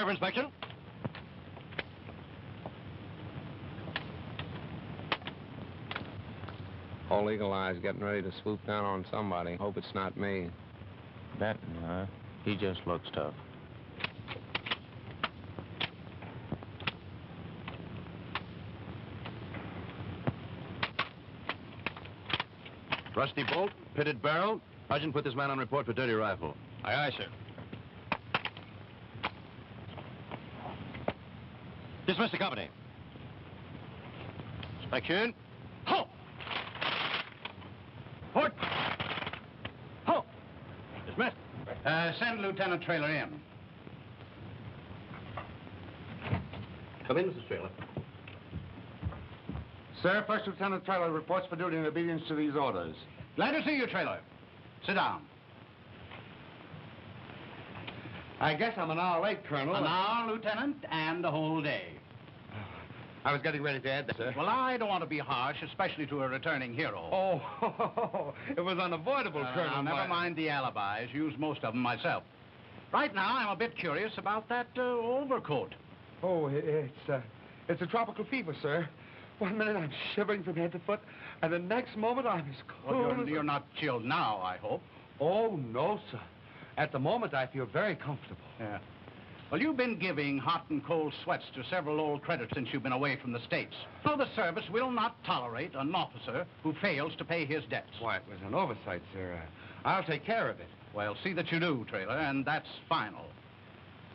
Prepare for inspection. Whole Eagle Eye's getting ready to swoop down on somebody. Hope it's not me. Benton, huh? He just looks tough. Rusty bolt, pitted barrel. Sergeant, put this man on report for dirty rifle. Aye, aye, sir. Dismiss the company. Inspection. Halt! Port! Halt! Dismissed. Uh, send Lieutenant Traylor in. Come in, Mrs. Traylor. Sir, First Lieutenant Traylor reports for duty in obedience to these orders. Glad to see you, Traylor. Sit down. I guess I'm an hour late, Colonel. An hour, Lieutenant, and the whole day. I was getting ready to add that, sir. Well, I don't want to be harsh, especially to a returning hero. Oh, it was unavoidable, Uh, Colonel. never My- mind the alibis. Use most of them myself. Right now, I'm a bit curious about that uh, overcoat. Oh, it's, uh, it's a tropical fever, sir. One minute I'm shivering from head to foot, and the next moment I'm as Well, cold you're, as... you're not chilled now, I hope. Oh, no, sir. At the moment, I feel very comfortable. Yeah. Well, you've been giving hot and cold sweats to several old creditors since you've been away from the States. So the service will not tolerate an officer who fails to pay his debts. Why, it was an oversight, sir. I'll take care of it. Well, see that you do, Traylor, and that's final.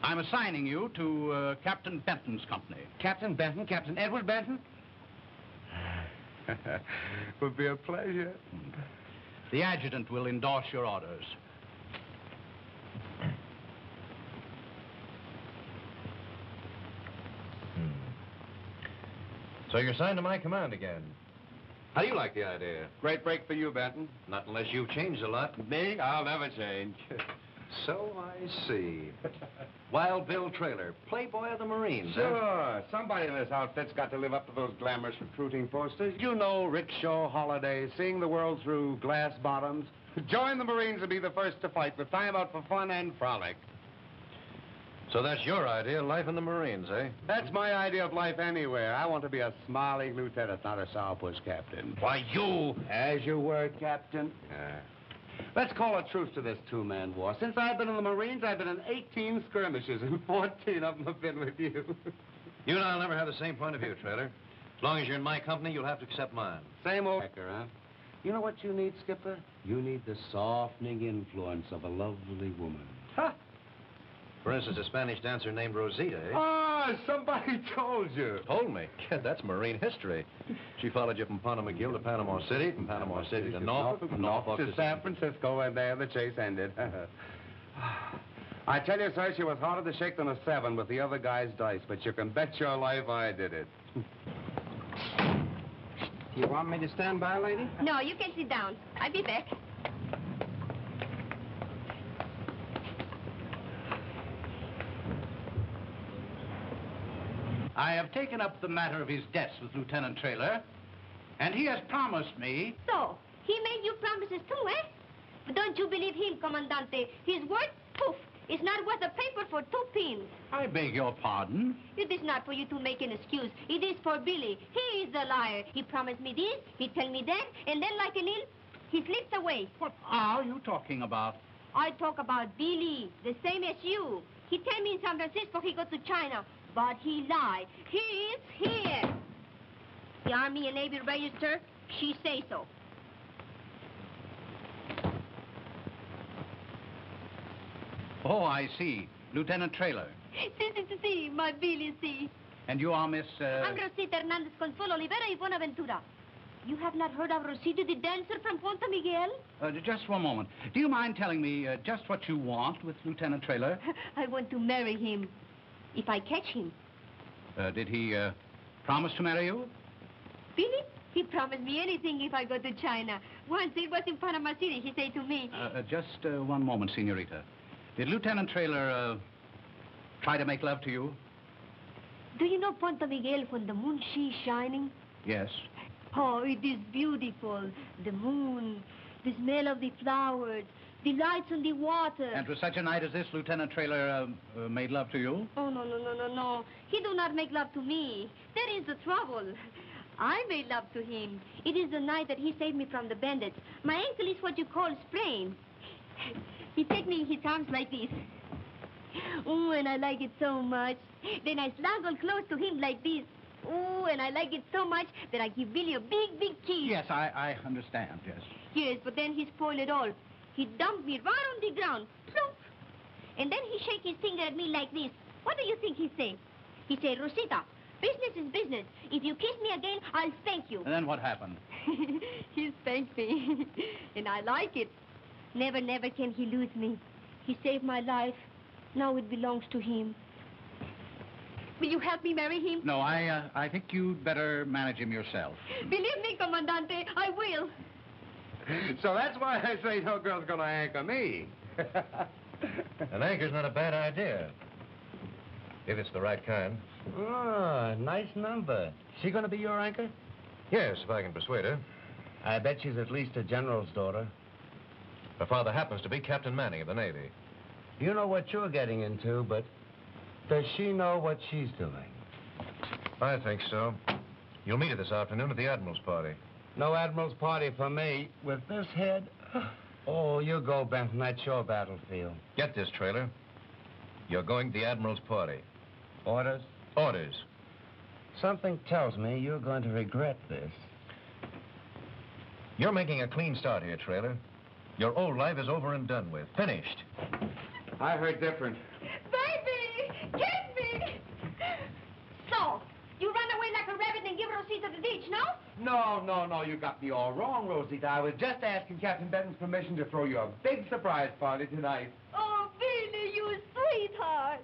I'm assigning you to uh, Captain Benton's company. Captain Benton, Captain Edward Benton? It would be a pleasure. The adjutant will endorse your orders. So you're signed to my command again. How do you like the idea? Great break for you, Benton. Not unless you've changed a lot. Me? I'll never change. So I see. Wild Bill Traylor, playboy of the Marines, huh? Sure. Somebody in this outfit's got to live up to those glamorous recruiting posters. You know, rickshaw holidays, seeing the world through glass bottoms. Join the Marines and be the first to fight with time out for fun and frolic. So that's your idea of life in the Marines, eh? That's my idea of life anywhere. I want to be a smiling lieutenant, not a sourpuss captain. Why, you... As you were, Captain. Let's call a truce to this two-man war. Since I've been in the Marines, I've been in 18 skirmishes, and 14 of them have been with you. You and I'll never have the same point of view, Traylor. As long as you're in my company, you'll have to accept mine. Same old record, huh? You know what you need, Skipper? You need the softening influence of a lovely woman. Ha! For instance, a Spanish dancer named Rosita, eh? Ah, somebody told you. Told me. Kid, that's Marine history. She followed you from Panama McGill to Panama City, from Panama City to Norfolk, from Norfolk to San Francisco, and there the chase ended. I tell you, sir, she was harder to shake than a seven with the other guy's dice, but you can bet your life I did it. You want me to stand by, lady? No, you can sit down. I'll be back. I have taken up the matter of his debts with Lieutenant Traylor, and he has promised me. So, he made you promises too, eh? But don't you believe him, Commandante. His word, poof, is not worth a paper for two pins. I beg your pardon. It is not for you to make an excuse. It is for Billy. He is the liar. He promised me this, he tell me that, and then like an ill, he slips away. What are you talking about? I talk about Billy, the same as you. He tell me in San Francisco he go to China, but he lied. He is here. The Army and Navy Register, she say so. Oh, I see. Lieutenant Traylor. Si, si, si, si, my Billy, si. And you are Miss, uh... I'm Rosita Hernandez Consuelo Olivera y Buenaventura. You have not heard of Rosita the dancer from Ponta Miguel? Uh, just one moment. Do you mind telling me uh, just what you want with Lieutenant Traylor? I want to marry him. If I catch him. Uh, did he uh, promise to marry you? Billy, he promised me anything if I go to China. Once it was in Panama City, he said to me, Uh, uh, just uh, one moment, Senorita. Did Lieutenant Traylor uh, try to make love to you? Do you know Ponta Miguel when the moon she's shining? Yes. Oh, it is beautiful. The moon, the smell of the flowers, the lights on the water. And for such a night as this, Lieutenant Traylor uh, uh, made love to you? Oh, no, no, no, no, no. He do not make love to me. That is the trouble. I made love to him. It is the night that he saved me from the bandits. My ankle is what you call sprained. He take me in his arms like this. Oh, and I like it so much. Then I snuggle close to him like this. Oh, and I like it so much that I give Billy a big, big kiss. Yes, I, I understand, yes. Yes, but then he spoiled it all. He dumped me right on the ground. Plump. And then he shake his finger at me like this. What do you think he say? He say, Rosita, business is business. If you kiss me again, I'll spank you. And then what happened? he spanked me. and I like it. Never, never can he lose me. He saved my life. Now it belongs to him. Will you help me marry him? No, I, uh, I think you'd better manage him yourself. Believe me, Comandante, I will. So that's why I say no girl's gonna anchor me. An anchor's not a bad idea. If it's the right kind. Oh, nice number. She gonna be your anchor? Yes, if I can persuade her. I bet she's at least a general's daughter. Her father happens to be Captain Manning of the Navy. You know what you're getting into, but does she know what she's doing? I think so. You'll meet her this afternoon at the Admiral's party. No admiral's party for me. With this head? Oh, you go, Benton. That's your battlefield. Get this, Traylor. You're going to the Admiral's party. Orders? Orders. Something tells me you're going to regret this. You're making a clean start here, Traylor. Your old life is over and done with. Finished. I heard different. Baby, get me! So, you run away like a rabbit and give Rosita the ditch, no? No, no, no, you got me all wrong, Rosita. I was just asking Captain Benton's permission to throw you a big surprise party tonight. Oh, Billy, you sweetheart.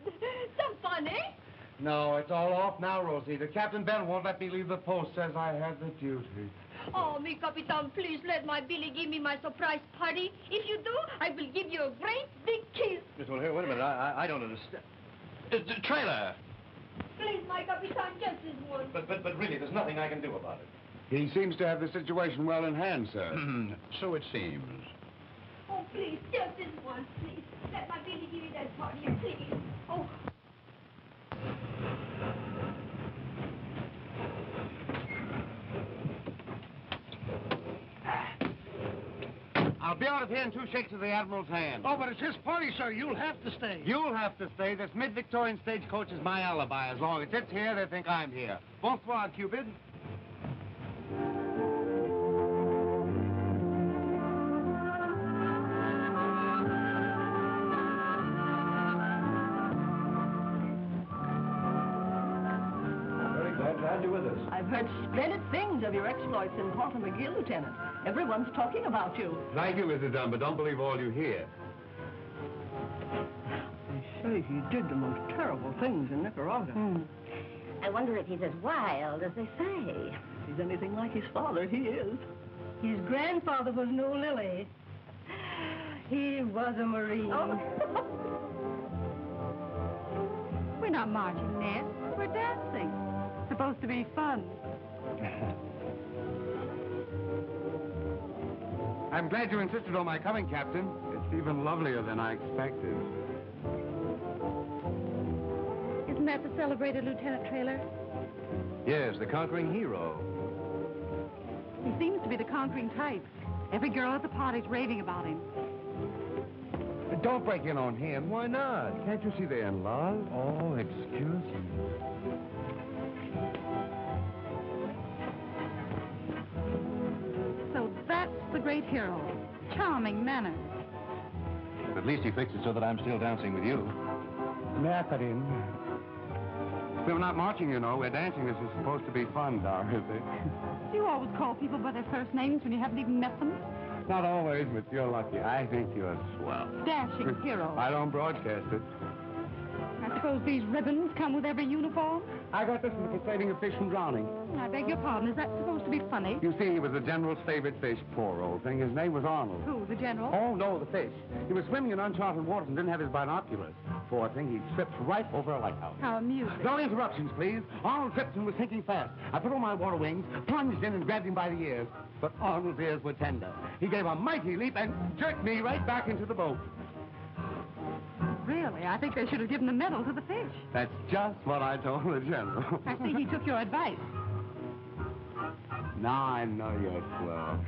Some fun, eh? No, it's all off now, Rosita. Captain Benton won't let me leave the post. Says I have the duty. Oh, mi capitan, please let my Billy give me my surprise party. If you do, I will give you a great big kiss. Well, here, wait a minute. I, I, I don't understand. Uh, d- Traylor! Please, my capitan, just this one. But, but, but really, there's nothing I can do about it. He seems to have the situation well in hand, sir. Hmm, so it seems. Oh, please, just this one, please. Let my Billy give you that party, please. Oh. I'll be out of here in two shakes of the Admiral's hand. Oh, but it's his party, sir. You'll have to stay. You'll have to stay. This mid-Victorian stagecoach is my alibi. As long as it's here, they think I'm here. Bonsoir, Cupid. Splendid of your exploits in Porter McGill, Lieutenant. Everyone's talking about you. Thank you, Mrs. Dunn, but don't believe all you hear. They say he did the most terrible things in Nicaragua. Hmm. I wonder if he's as wild as they say. If he's anything like his father, he is. His grandfather was no lily. He was a Marine. Oh. We're not marching, Ned. We're dancing. Supposed to be fun. I'm glad you insisted on my coming, Captain. It's even lovelier than I expected. Isn't that the celebrated Lieutenant Traylor? Yes, the conquering hero. He seems to be the conquering type. Every girl at the party's raving about him. But don't break in on him. Why not? Can't you see they're in love? Oh, excuse me. Great hero. Charming manners. At least he fixed it so that I'm still dancing with you. Catherine. We're not marching, you know. We're dancing. This is supposed to be fun, Dorothy. You always call people by their first names when you haven't even met them. Not always, but you're lucky. I think you're swell. Dashing hero. I don't broadcast it. I suppose these ribbons come with every uniform? I got this one for saving a fish from drowning. I beg your pardon. Is that supposed to be funny? You see, he was the general's favorite fish. Poor old thing. His name was Arnold. Who, the general? Oh, no, the fish. He was swimming in uncharted waters and didn't have his binoculars. poor thing, he tripped right over a lighthouse. How amusing. No interruptions, please. Arnold tripped and was sinking fast. I put on my water wings, plunged in and grabbed him by the ears. But Arnold's ears were tender. He gave a mighty leap and jerked me right back into the boat. Really, I think they should have given the medal to the fish. That's just what I told the general. I think he took your advice. now I know you're slow.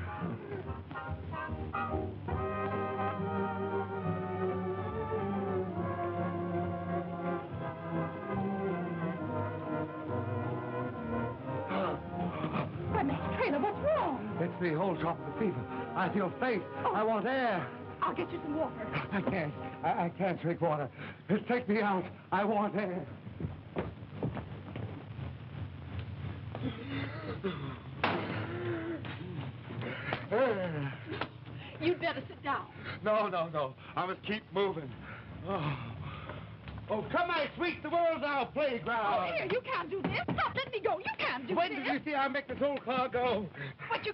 Why, Mr. Traylor, what's wrong? It's the whole tropical fever. I feel faint. Oh. I want air. I'll get you some water. I can't. I, I can't drink water. Just take me out. I want air. You'd better sit down. No, no, no. I must keep moving. Oh, oh come my sweet, the world's our playground. Oh, here, you can't do this. Stop, let me go. You can't do this. when this. did you see I make this old car go? But you...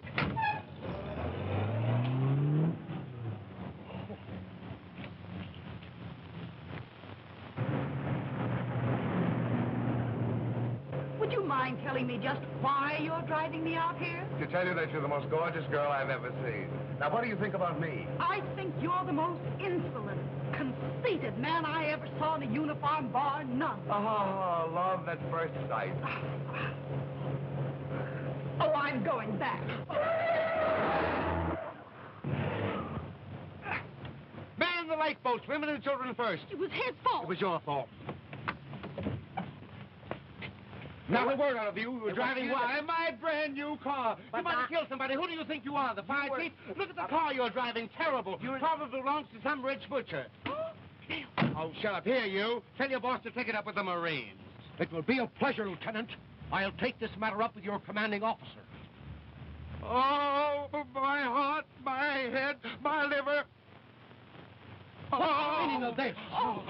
Would you mind telling me just why you're driving me out here? To tell you that you're the most gorgeous girl I've ever seen. Now, what do you think about me? I think you're the most insolent, conceited man I ever saw in a uniform, bar none. Oh, love at first sight. Oh, I'm going back. Man the lifeboats, women and children first. It was his fault. It was your fault. Not a word out of you. You were driving why? My brand new car. You might have killed somebody. Who do you think you are? The fire chief? Look at the car you're driving. Terrible. You probably belongs to some rich butcher. oh, shut up. Here, you. Tell your boss to take it up with the Marines. It will be a pleasure, Lieutenant. I'll take this matter up with your commanding officer. Oh, my heart, my head, my liver. What's the oh. meaning of this? Oh.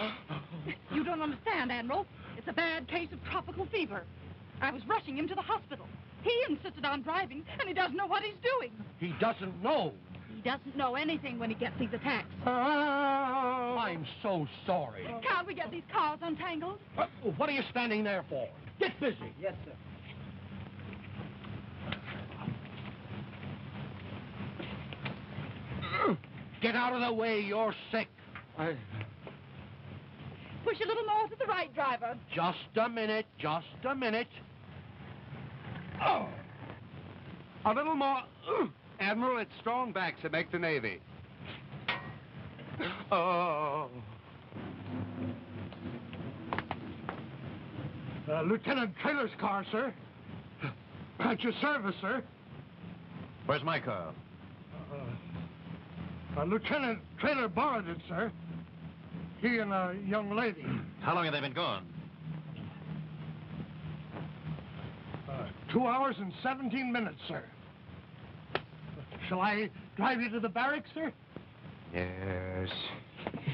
You don't understand, Admiral. It's a bad case of tropical fever. I was rushing him to the hospital. He insisted on driving, and he doesn't know what he's doing. He doesn't know. He doesn't know anything when he gets these attacks. I'm so sorry. Can't we get these cars untangled? Uh, what are you standing there for? Get busy. Yes, sir. Get out of the way. You're sick. I... Push a little more to the right, driver. Just a minute. Just a minute. Oh. A little more. Admiral, it's strong backs that make the Navy. Oh. Uh, Lieutenant Taylor's car, sir. At your service, sir. Where's my car? Uh, Lieutenant Taylor borrowed it, sir. He and a young lady. How long have they been gone? Uh, two hours and 17 minutes, sir. Shall I drive you to the barracks, sir? Yes.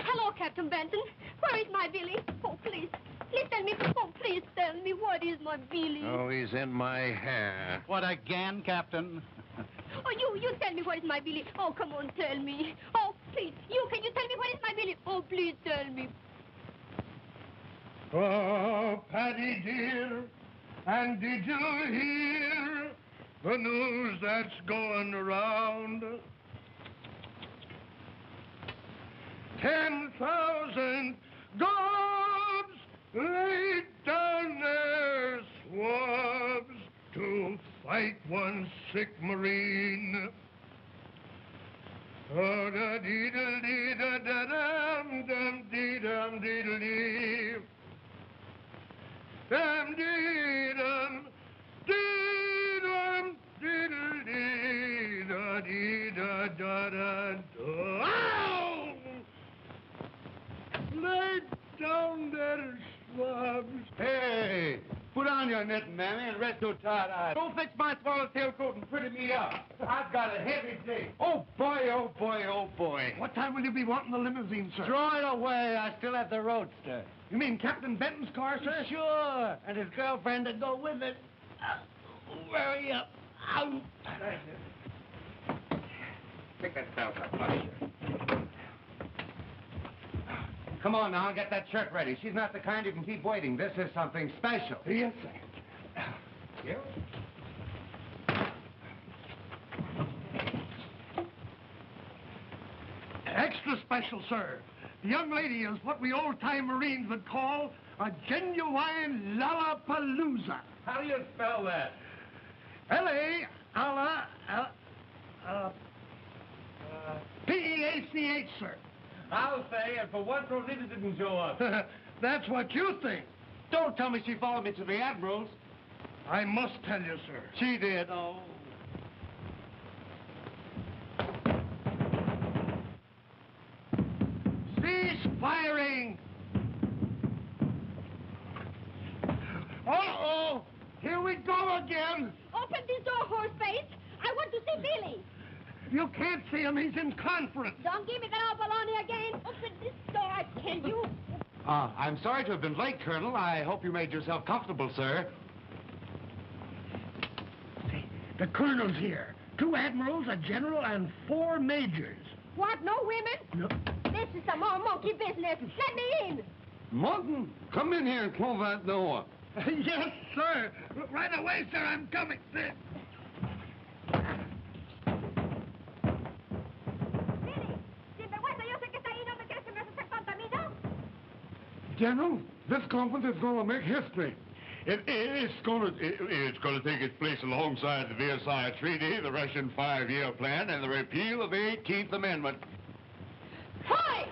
Hello, Captain Benton. Where is my Billy? Oh, please. Please tell me. Oh, please tell me. What is my Billy? Oh, he's in my hair. What again, Captain? Oh, you, you tell me where is my Billy. Oh, come on, tell me. Oh, please. You, can you tell me where is my Billy? Oh, please tell me. Oh, Patty dear, and did you hear the news that's going around? Ten thousand guards laid down their swabs to fight one sick Marine. Oh, da dee da dee da da dum dum dee dum dee dee. Dum dee dum and rest tired eyes. Go fix my swallowtail coat and pretty me up. I've got a heavy day. Oh, boy, oh, boy, oh, boy. What time will you be wanting the limousine, sir? Throw it away. I still have the roadster. You mean Captain Benton's car, sir? Sure, and his girlfriend to go with it. Uh, hurry up. Ow. Pick that belt up. Come on now, get that shirt ready. She's not the kind you can keep waiting. This is something special. Yes, sir. Here. Extra special, sir. The young lady is what we old-time Marines would call a genuine Lollapalooza. How do you spell that? L-A, uh, uh, P-E-A-C-H, sir. I'll say, and for once Rosita didn't show up. That's what you think. Don't tell me she followed me to the Admiral's. I must tell you, sir. She did. Oh. Cease firing! Uh-oh! Here we go again! Open this door, horseface. I want to see Billy. You can't see him. He's in conference. Don't give me that baloney again. Open this door, I tell you. Uh, I'm sorry to have been late, Colonel. I hope you made yourself comfortable, sir. The colonel's here. Two admirals, a general, and four majors. What, no women? No. This is some more monkey business. Let me in. Martin, come in here and close that door. yes, sir. Right away, sir. I'm coming. Billy, sinvergüenza, yo sé que está ahí. ¿No me crees que me vas a hacer tonta a mí, no? General, this conference is going to make history. It, it's going to it, it's going to take its place alongside the Versailles Treaty, the Russian five-year plan, and the repeal of the 18th Amendment. Hi!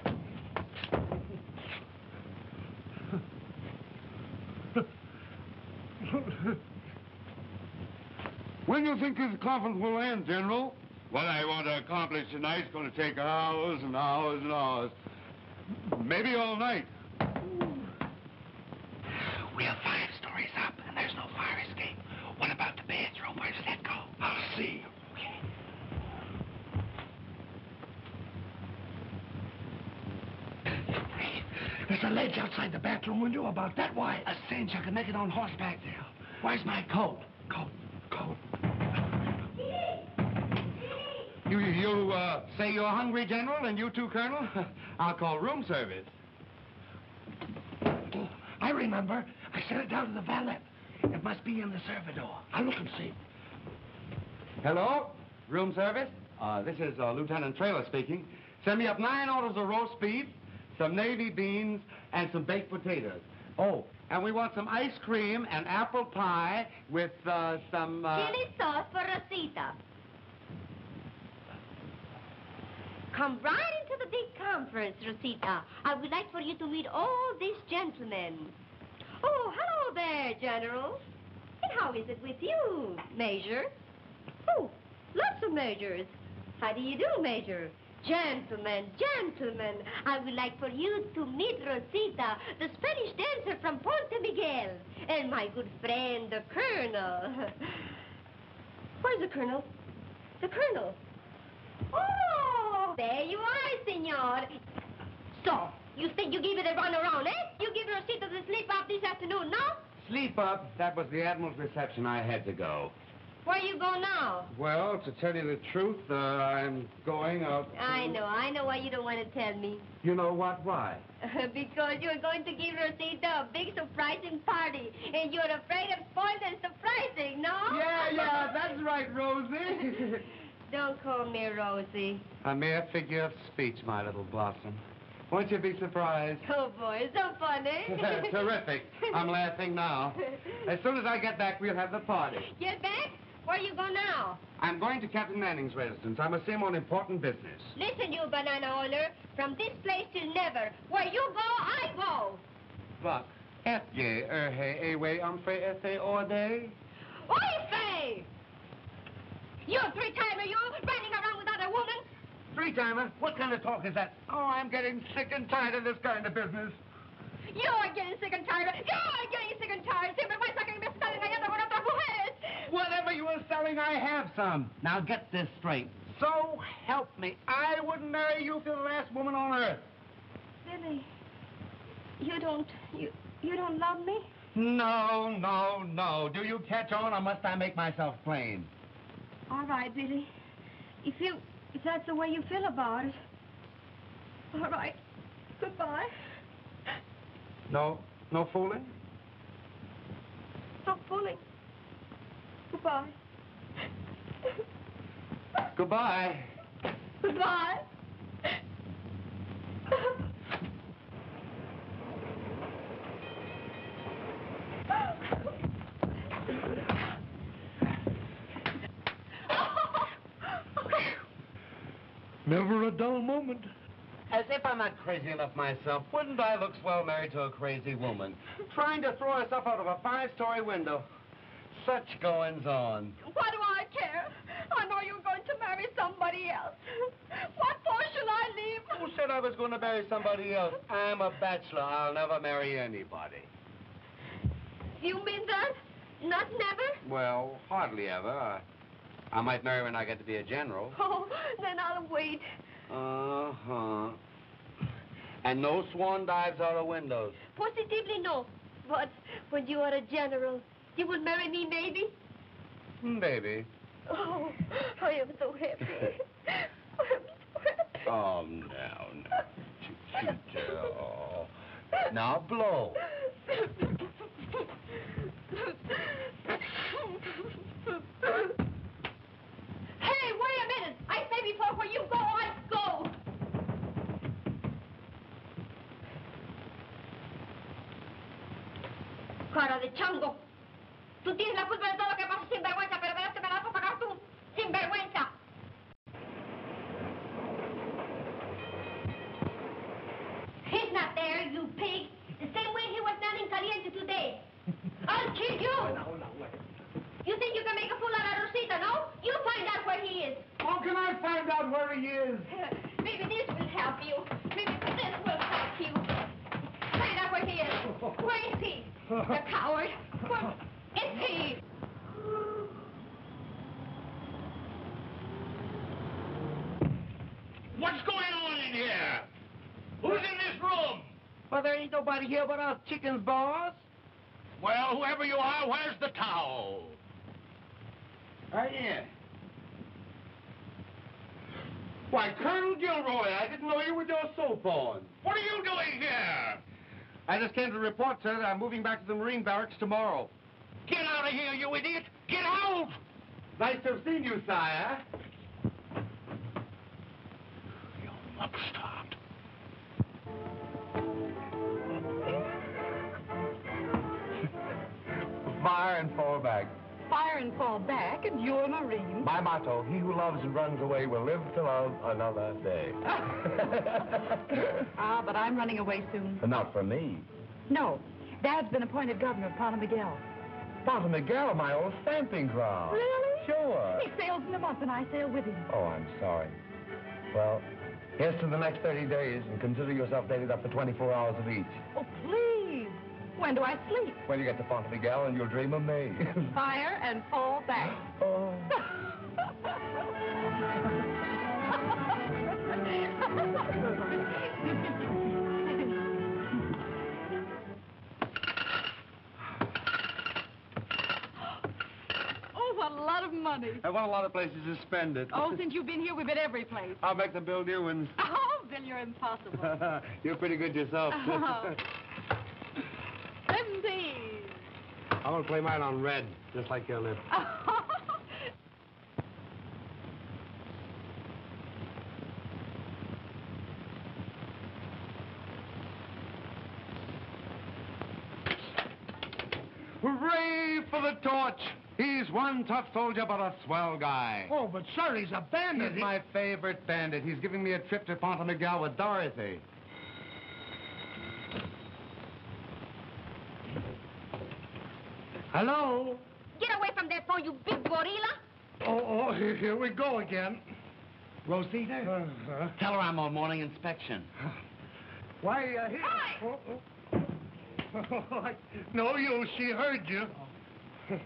When do you think this conference will end, General? What I want to accomplish tonight is going to take hours and hours and hours. Maybe all night. We're five stories up, and there's no fire escape. What about the bedroom? Where does that go? I'll see. Okay. There's a ledge outside the bathroom window about that wide. A cinch. I can make it on horseback there. Where's my coat? Coat, coat. You, you uh, say you're hungry, General, and you too, Colonel? I'll call room service. Oh, I remember. I sent it down to the valet. It must be in the servitor. I'll look and see. Hello? Room service? Uh, this is uh, Lieutenant Traylor speaking. Send me up nine orders of roast beef, some navy beans, and some baked potatoes. Oh, and we want some ice cream and apple pie with uh, some... Uh... Chili sauce for Rosita. Come right into the big conference, Rosita. I would like for you to meet all these gentlemen. Oh, hello there, General. And how is it with you, Major? Oh, lots of majors. How do you do, Major? Gentlemen, gentlemen, I would like for you to meet Rosita, the Spanish dancer from Ponte Miguel, and my good friend, the Colonel. Where's the Colonel? The Colonel. Oh, there you are, senor. So, you think you give it a run around, eh? You give Rosita the sleep up this afternoon, no? Sleep up. That was the Admiral's reception. I had to go. Where are you go now? Well, to tell you the truth, uh, I'm going out. to- I know, I know why you don't want to tell me. You know what? Why? because you're going to give Rosita a big surprising party, and you're afraid of spoiling the surprising, no? Yeah, yeah, that's right, Rosie. Don't call me Rosie. A mere figure of speech, my little blossom. Won't you be surprised? Oh, boy, so funny. Terrific. I'm laughing now. As soon as I get back, we'll have the party. Get back? Where you go now? I'm going to Captain Manning's residence. I must see him on important business. Listen, you banana oiler. From this place till never. Where you go, I go. But, F-ye, er-he, away, umfre, f-he, or day? Oi, Faye! You three-timer, you, running around without a woman. Three-timer? What kind of talk is that? Oh, I'm getting sick and tired of this kind of business. You're getting sick and tired. You're getting sick and tired. Sinvergüenza que me está engañando con otras mujeres. Whatever you are selling, I have some. Now get this straight. So help me, I wouldn't marry you if you're the last woman on earth. Billy, you don't, you, you don't love me? No, no, no. Do you catch on, or must I make myself plain? All right, Billy. If you, if that's the way you feel about it. All right. Goodbye. No, no fooling? Stop fooling. Goodbye. Goodbye. Goodbye. Never a dull moment. As if I'm not crazy enough myself, wouldn't I look swell married to a crazy woman? Trying to throw herself out of a five-story window. Such goings on. What do I care? I know you're going to marry somebody else. What for should I leave? Who said I was going to marry somebody else? I'm a bachelor. I'll never marry anybody. You mean that? Not never? Well, hardly ever. I, I might marry when I get to be a general. Oh, then I'll wait. Uh-huh. And no swan dives out of windows. Positively no. But when you are a general, you will marry me, maybe? Baby. Oh, I am so happy. I am so happy. Oh, now, now. Chito. Now blow. Hey, wait a minute. I say before where you go, I go. Cara de chango. Tú tienes la culpa de todo lo que pasa sin vergüenza, pero verás que me la vas a pagar tú. Sin vergüenza. He's not there, you pig. The same way he was not in Caliente today. I'll kill you. You think you can make a fool out of Rosita, no? You find out where he is. How can I find out where he is? Maybe this will help you. Maybe this will help you. Find out where he is. Where is he? The coward. Where is he? What's going on in here? Who's in this room? Well, there ain't nobody here but us chickens, boss. Well, whoever you are, where's the towel? Right here. Why, Colonel Gilroy, I didn't know you were your soap on. What are you doing here? I just came to report, sir, that I'm moving back to the Marine Barracks tomorrow. Get out of here, you idiot! Get out! Nice to have seen you, sire. You upstart. Fire and fall back. Fire and fall back, and you're a Marine. My motto, he who loves and runs away will live to love another day. Ah, but I'm running away soon. But not for me. No. Dad's been appointed governor of Ponte Miguel. Ponte Miguel, my old stamping ground. Really? Sure. He sails in a month, and I sail with him. Oh, I'm sorry. Well, here's to the next 30 days, and consider yourself dated up for 24 hours of each. Oh, please. When do I sleep? When you get to Ponte Miguel, and you'll dream of me. Fire and fall back. oh. lot of money. I want a lot of places to spend it. Oh, since you've been here, we've been every place. I'll make the bill new ones. Oh, Bill, you're impossible. You're pretty good yourself. Uh-huh. Oh. Seventeen. I'm gonna play mine on red, just like your lip. Hooray for the torch! He's one tough soldier, but a swell guy. Oh, but sir, he's a bandit. He's my favorite bandit. He's giving me a trip to Ponte Miguel with Dorothy. Hello? Get away from that phone, you big gorilla. Oh, oh, here, here we go again. Rosita? Uh-huh. Tell her I'm on morning inspection. Why, uh, here. Oh, oh. no use. She heard you.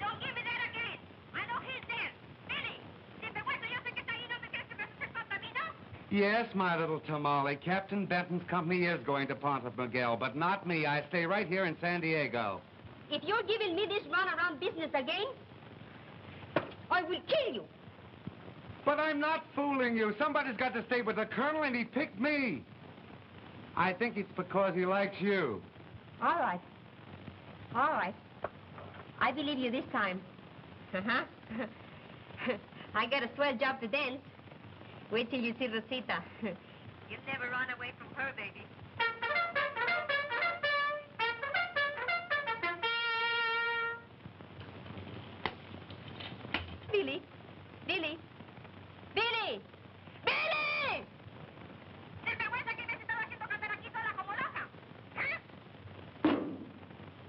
Don't give me that again. I know he's there. Billy, sinvergüenza, yo sé que está ahí. ¿No me crees que me haces contaminado? Yes, my little tamale. Captain Benton's company is going to Ponte Miguel, but not me. I stay right here in San Diego. If you're giving me this run-around business again, I will kill you. But I'm not fooling you. Somebody's got to stay with the colonel, and he picked me. I think it's because he likes you. All right. All right. I believe you this time. Uh-huh. I got a swell job to dance. Wait till you see Rosita. You'll never run away from her, baby. Billy. Billy. Billy. Desvergüenza que me has estado haciendo cantar aquí sola como loca. ¿Eh?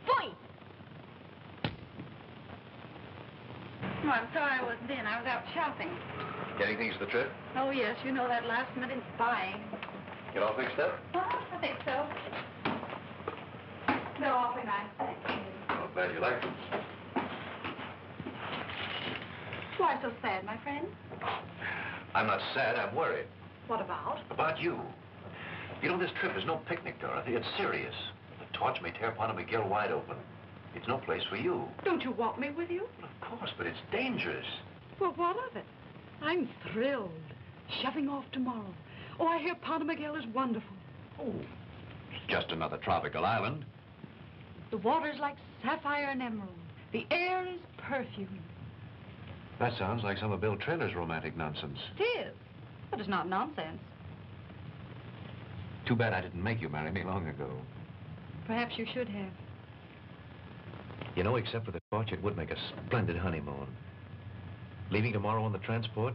Fui. Oh, I'm sorry I wasn't in. I was out shopping. Getting things for the trip? Oh, yes, you know that last minute buying. Get all fixed up? Oh, I think so. They're awfully nice, thank you. Well, glad you like them. Why so sad, my friend? I'm not sad, I'm worried. What about? About you. You know, this trip is no picnic, Dorothy. It's serious. The torch may tear Ponte McGill wide open. It's no place for you. Don't you want me with you? Of course, but it's dangerous. Well, what of it? I'm thrilled. Shoving off tomorrow. Oh, I hear Ponte Miguel is wonderful. Oh, it's just another tropical island. The water's like sapphire and emerald. The air is perfume. That sounds like some of Bill Traylor's romantic nonsense. It is. But it's not nonsense. Too bad I didn't make you marry me long ago. Perhaps you should have. You know, except for the torch, it would make a splendid honeymoon. Leaving tomorrow on the transport,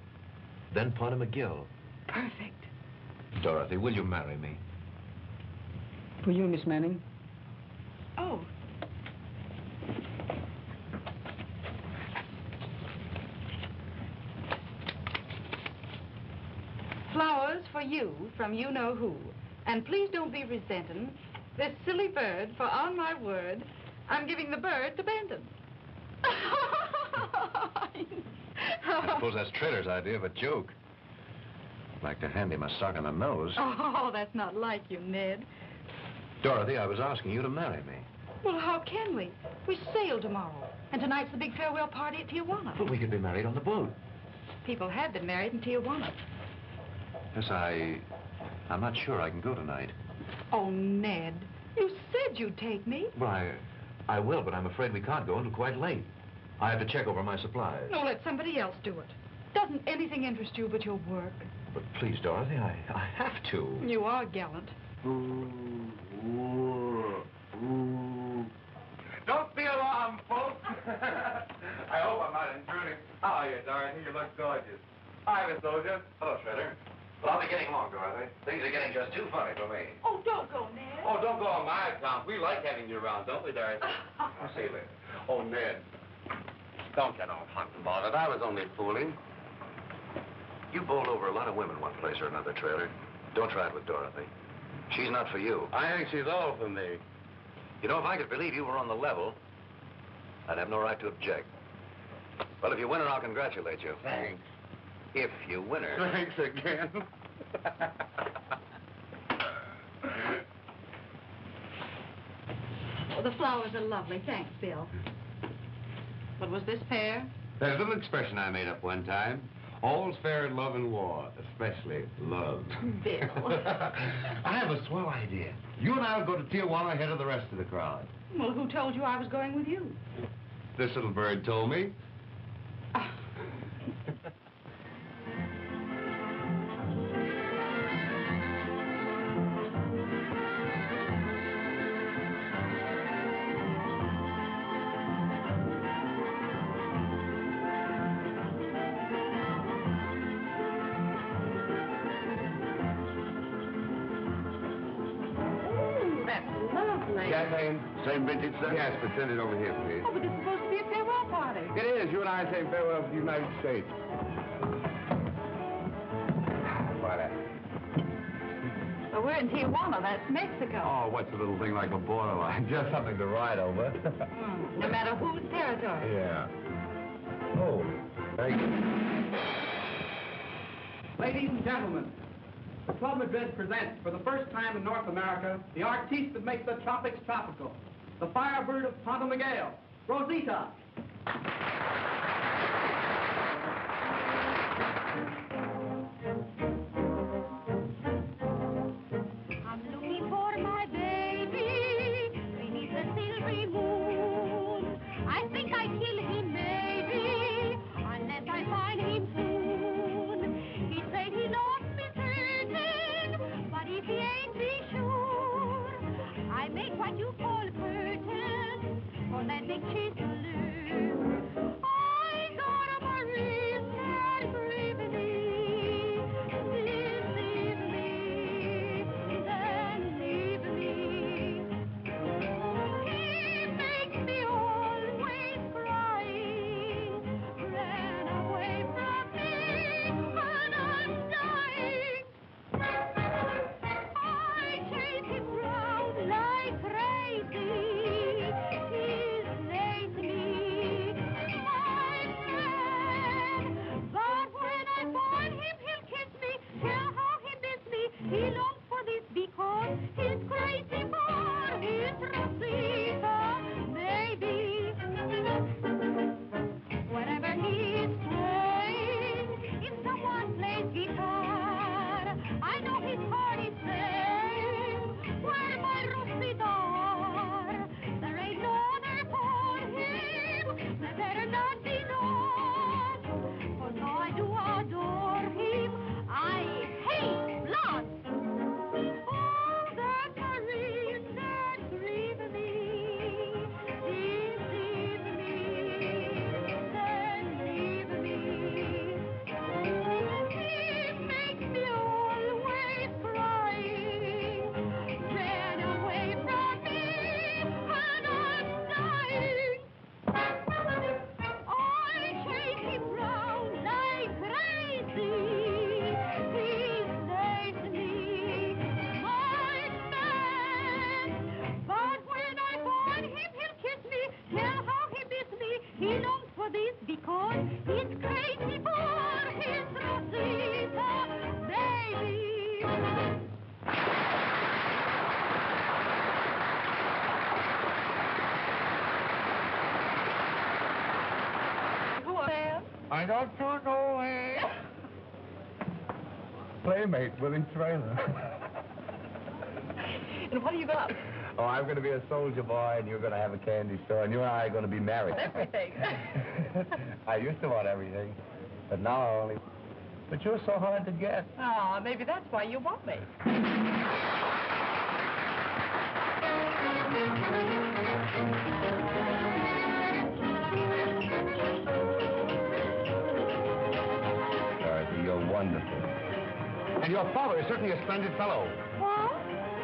then Ponte McGill. Perfect. Dorothy, will you marry me? For you, Miss Manning. Oh. Flowers for you from you know who. And please don't be resenting this silly bird, for on my word, I'm giving the bird to Benton. I suppose that's Traylor's idea of a joke. I'd Like to hand him a sock on the nose. Oh, that's not like you, Ned. Dorothy, I was asking you to marry me. Well, how can we? We sail tomorrow. And tonight's the big farewell party at Tijuana. But we could be married on the boat. People have been married in Tijuana. Yes, I... I'm not sure I can go tonight. Oh, Ned, you said you'd take me. Well, I... I will, but I'm afraid we can't go until quite late. I have to check over my supplies. No, let somebody else do it. Doesn't anything interest you but your work? But please, Dorothy, I, I have to. You are gallant. Don't be alarmed, folks. I hope I'm not intruding. How are you, Dorothy? You look gorgeous. Hi, Miss Soldier. Hello, Shredder. Well, I'll be getting along, Dorothy. Things are getting just too funny for me. Oh, don't go, Ned. Oh, don't go on my account. We like having you around, don't we, Dorothy? I'll see you later. Oh, Ned. Don't get all hot and bothered. I was only fooling. You bowled over a lot of women one place or another, Traylor. Don't try it with Dorothy. She's not for you. I think she's all for me. You know, if I could believe you were on the level, I'd have no right to object. Well, if you win her, I'll congratulate you. Thanks. If you win her. Thanks again. Oh, the flowers are lovely. Thanks, Bill. What was this pair? There's a little expression I made up one time. All's fair in love and war, especially love. Bill. I have a swell idea. You and I will go to Tijuana ahead of the rest of the crowd. Well, who told you I was going with you? This little bird told me. Ah. vintage, sir? Yes, but send it over here, please. Oh, but this is supposed to be a farewell party. It is. You and I say farewell to the United States. Voila. Well, we're in Tijuana. That's Mexico. Oh, what's a little thing like a borderline? Just something to ride over. Mm, no matter whose territory. yeah. Oh, thank you. Ladies and gentlemen, the Club Madrid presents, for the first time in North America, the artiste that makes the tropics tropical, the firebird of Ponte Miguel, Rosita. For this because he's crazy for his Rosita, baby. Who are they? I don't know eh? Playmate, Willie Traylor. And what have you got? Oh, I'm going to be a soldier boy, and you're going to have a candy store, and you and I are going to be married. Everything. I used to want everything, but now I only... But you're so hard to get. Ah, maybe that's why you want me. Dorothy, you're wonderful. And your father is certainly a splendid fellow. What?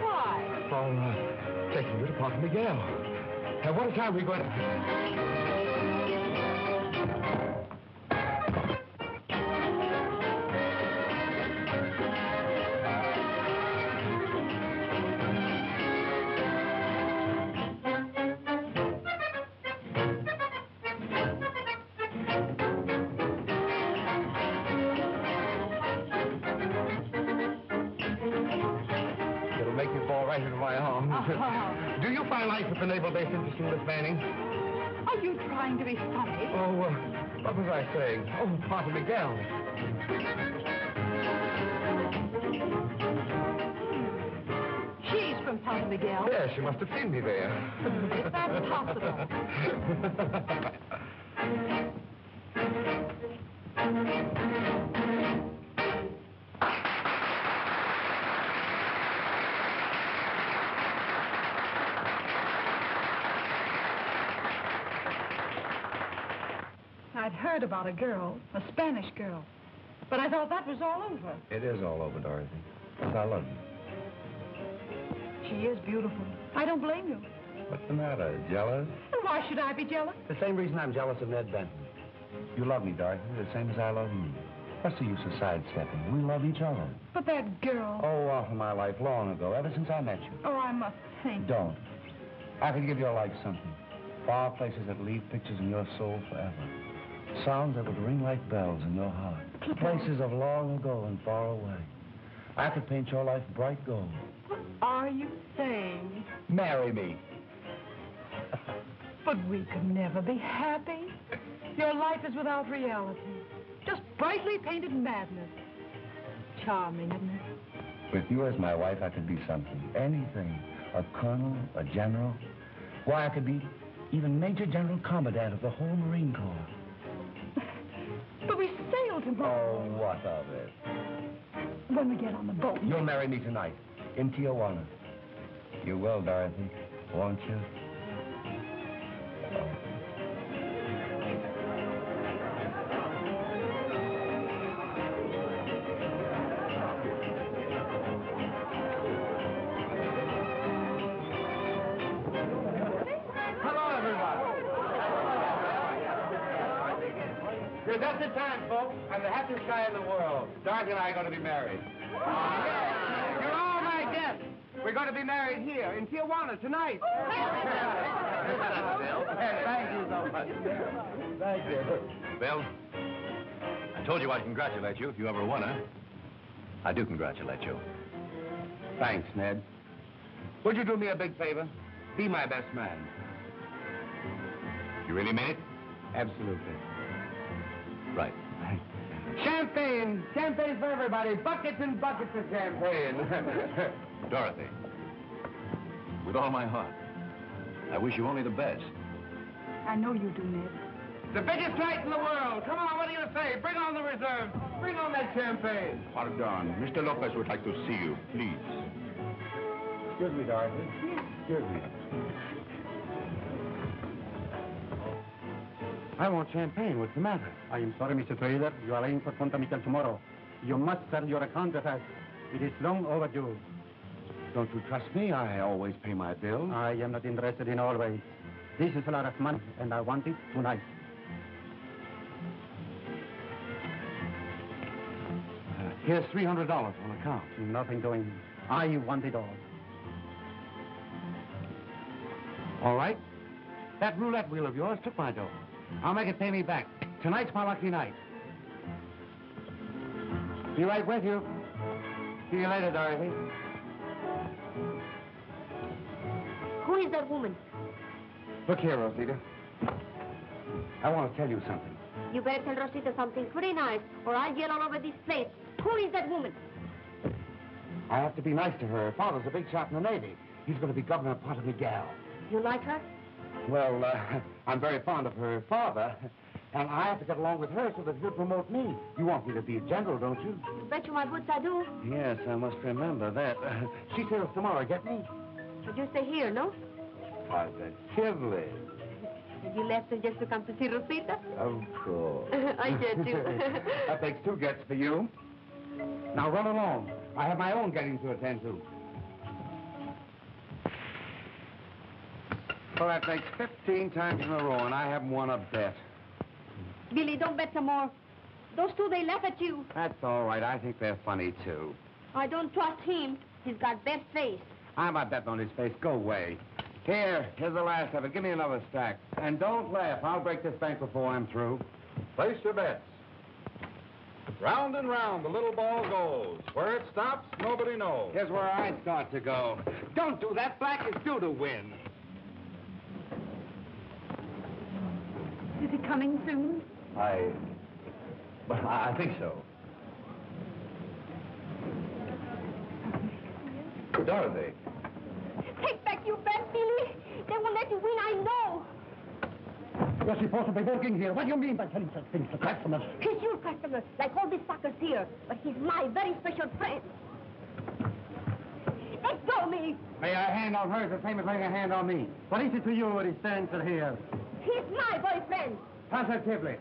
Why? Uh, taking you to Port Miguel. At what time are we going to... naval base interesting, Miss Manning? Are you trying to be funny? Oh, uh, what was I saying? Oh, Papa Miguel. She's from Ponte Miguel. Yes, you must have seen me there. If that's possible. about a girl, a Spanish girl. But I thought that was all over. It is all over, Dorothy. But I love you. She is beautiful. I don't blame you. What's the matter? Jealous? And why should I be jealous? The same reason I'm jealous of Ned Benton. You love me, Dorothy, the same as I love you. What's the use of sidestepping? We love each other. But that girl. Oh, all of my life, long ago, ever since I met you. Oh, I must think. Don't. I could give your life something. Far places that leave pictures in your soul forever. Sounds that would ring like bells in your heart. Places of long ago and far away. I could paint your life bright gold. What Are you saying? Marry me. But we could never be happy. Your life is without reality. Just brightly painted madness. Charming, isn't it? With you as my wife, I could be something. Anything. A colonel, a general. Why, I could be even Major General Commandant of the whole Marine Corps. But we sail tomorrow. Oh, what of it? When we get on the boat. You'll marry me tonight, in Tijuana. You will, Dorothy, won't you? You're just in time, folks. I'm the happiest guy in the world. Dorothy and I are going to be married. You're all my guests. We're going to be married here in Tijuana tonight. Thank you so much. Thank you. Bill, I told you I'd congratulate you if you ever won her. I do congratulate you. Thanks, Ned. Would you do me a big favor? Be my best man. You really mean it? Absolutely. Right. Champagne! Champagne for everybody. Buckets and buckets of champagne. Dorothy, with all my heart, I wish you only the best. I know you do, Ned. the biggest night in the world. Come on, what are you going to say? Bring on the reserve. Bring on that champagne. Pardon. Mr. Lopez would like to see you, please. Excuse me, Dorothy. Excuse me. I want champagne. What's the matter? I am sorry, Mr. Traylor. You are laying for Ponte Miguel tomorrow. You must settle your account with us. It is long overdue. Don't you trust me? I always pay my bills. I am not interested in always. This is a lot of money, and I want it tonight. Uh, here's $300 on account. Nothing doing. I want it all. All right. That roulette wheel of yours took my dough. I'll make it pay me back. Tonight's my lucky night. Be right with you. See you later, Dorothy. Who is that woman? Look here, Rosita. I want to tell you something. You better tell Rosita something pretty nice, or I'll yell all over this place. Who is that woman? I have to be nice to her. Her father's a big shot in the Navy. He's going to be governor of Ponte Miguel. You like her? Well, uh, I'm very fond of her father, and I have to get along with her so that he'll promote me. You want me to be a general, don't you? You bet you my boots I do. Yes, I must remember that. Uh, she sails tomorrow, get me? But you stay here, no? Positively. Did you left her just to come to see Rosita? Of course. I get you. that makes two gets for you. Now run along. I have my own getting to attend to. Well, that makes 15 times in a row, and I haven't won a bet. Billy, don't bet some more. Those two, they laugh at you. That's all right. I think they're funny, too. I don't trust him. He's got best face. I'm not betting on his face. Go away. Here, here's the last of it. Give me another stack. And don't laugh. I'll break this bank before I'm through. Place your bets. Round and round the little ball goes. Where it stops, nobody knows. Here's where I start to go. Don't do that. Black is due to win. Is he coming soon? I... Well, I I think so. Dorothy. Take back your bet, Billy. They won't let you win, I know. You're supposed to be working here. What do you mean by telling such things to customers? He's your customer, like all these suckers here. But he's my very special friend. Let go of me. May I hand on her the same as laying a hand on me? What is it to you that he stands here? He's my boyfriend. Positively.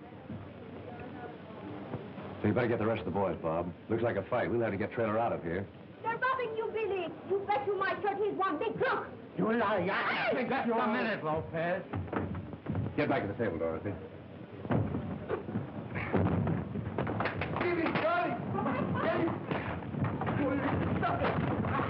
So you better get the rest of the boys, Bob. Looks like a fight. We'll have to get Traylor out of here. They're robbing you, Billy. You bet you my shirt he's one big crook. You lie. I Hey! Just a minute, Lopez. Get back to the table, Dorothy.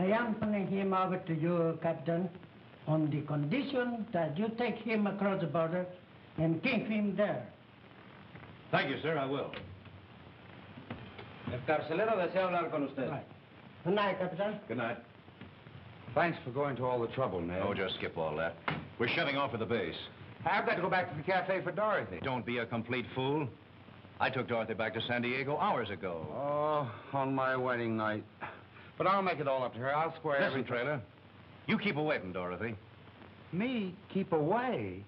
I am turning him over to you, Captain, on the condition that you take him across the border and keep him there. Thank you, sir. I will. El carcelero desea hablar con usted. Right. Good night, Captain. Good night. Thanks for going to all the trouble, Ned. Oh, just skip all that. We're shutting off at the base. I've got to go back to the cafe for Dorothy. Don't be a complete fool. I took Dorothy back to San Diego hours ago. Oh, on my wedding night. But I'll make it all up to her. I'll square Listen, every Traylor. You keep away from Dorothy. Me? Keep away?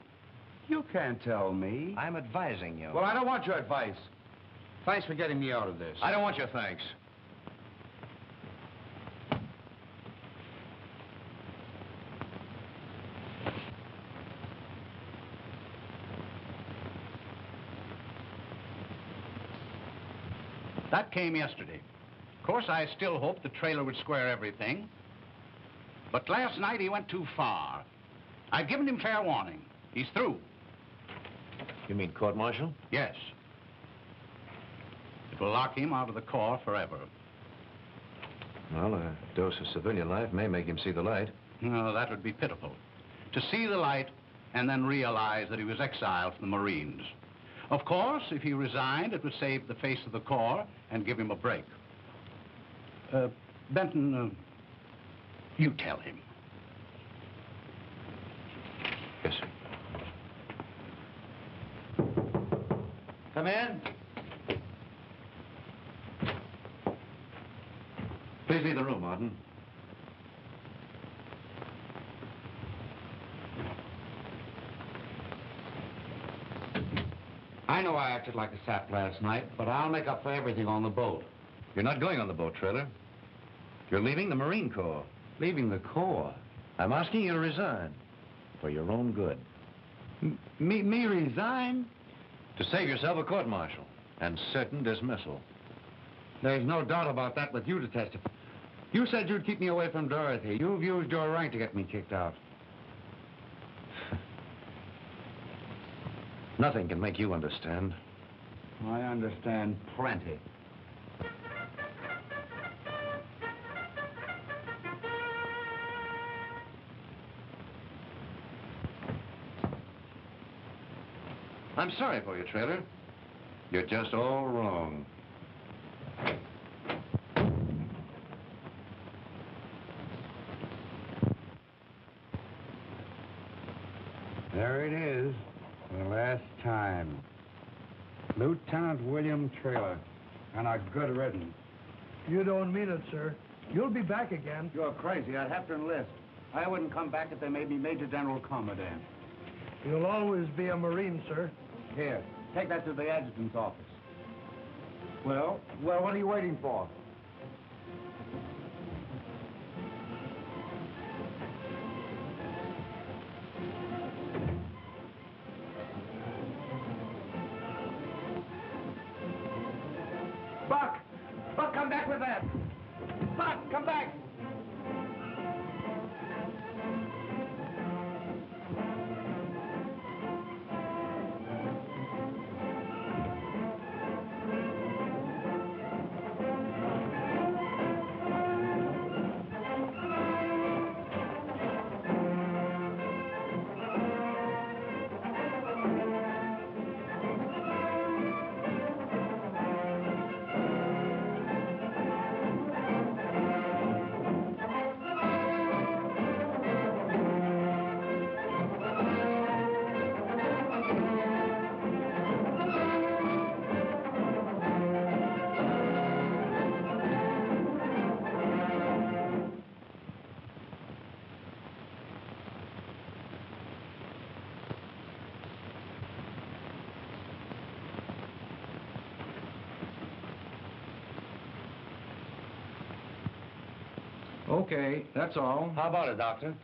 You can't tell me. I'm advising you. Well, I don't want your advice. Thanks for getting me out of this. I don't want your thanks. That came yesterday. Of course, I still hoped the Traylor would square everything. But last night he went too far. I've given him fair warning. He's through. You mean court-martial? Yes. It will lock him out of the corps forever. Well, a dose of civilian life may make him see the light. No, that would be pitiful. To see the light and then realize that he was exiled from the Marines. Of course, if he resigned, it would save the face of the Corps and give him a break. Uh, Benton, uh, you tell him. Yes, sir. Come in. Please leave the room, Martin. I know I acted like a sap last night, but I'll make up for everything on the boat. You're not going on the boat, Traylor. You're leaving the Marine Corps. Leaving the Corps? I'm asking you to resign. For your own good. Me, me resign? To save yourself a court-martial and certain dismissal. There's no doubt about that with you to testify. You said you'd keep me away from Dorothy. You've used your rank to get me kicked out. Nothing can make you understand. I understand plenty. I'm sorry for you, Traylor. You're just all wrong. There it is, the last time. Lieutenant William Traylor, and a good riddance. You don't mean it, sir. You'll be back again. You're crazy. I'd have to enlist. I wouldn't come back if they made me Major General Commandant. You'll always be a Marine, sir. Here, take that to the adjutant's office. Well, well, what are you waiting for? Okay, that's all. How about it, Doctor?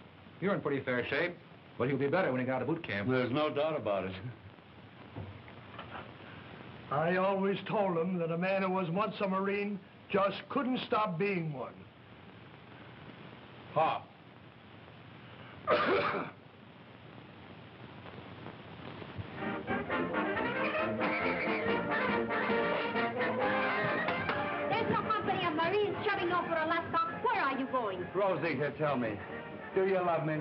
You're in pretty fair shape. But he'll be better when he got out of boot camp. There's no doubt about it. I always told him that a man who was once a Marine just couldn't stop being one. Pop. Here, uh, tell me. Do you love me?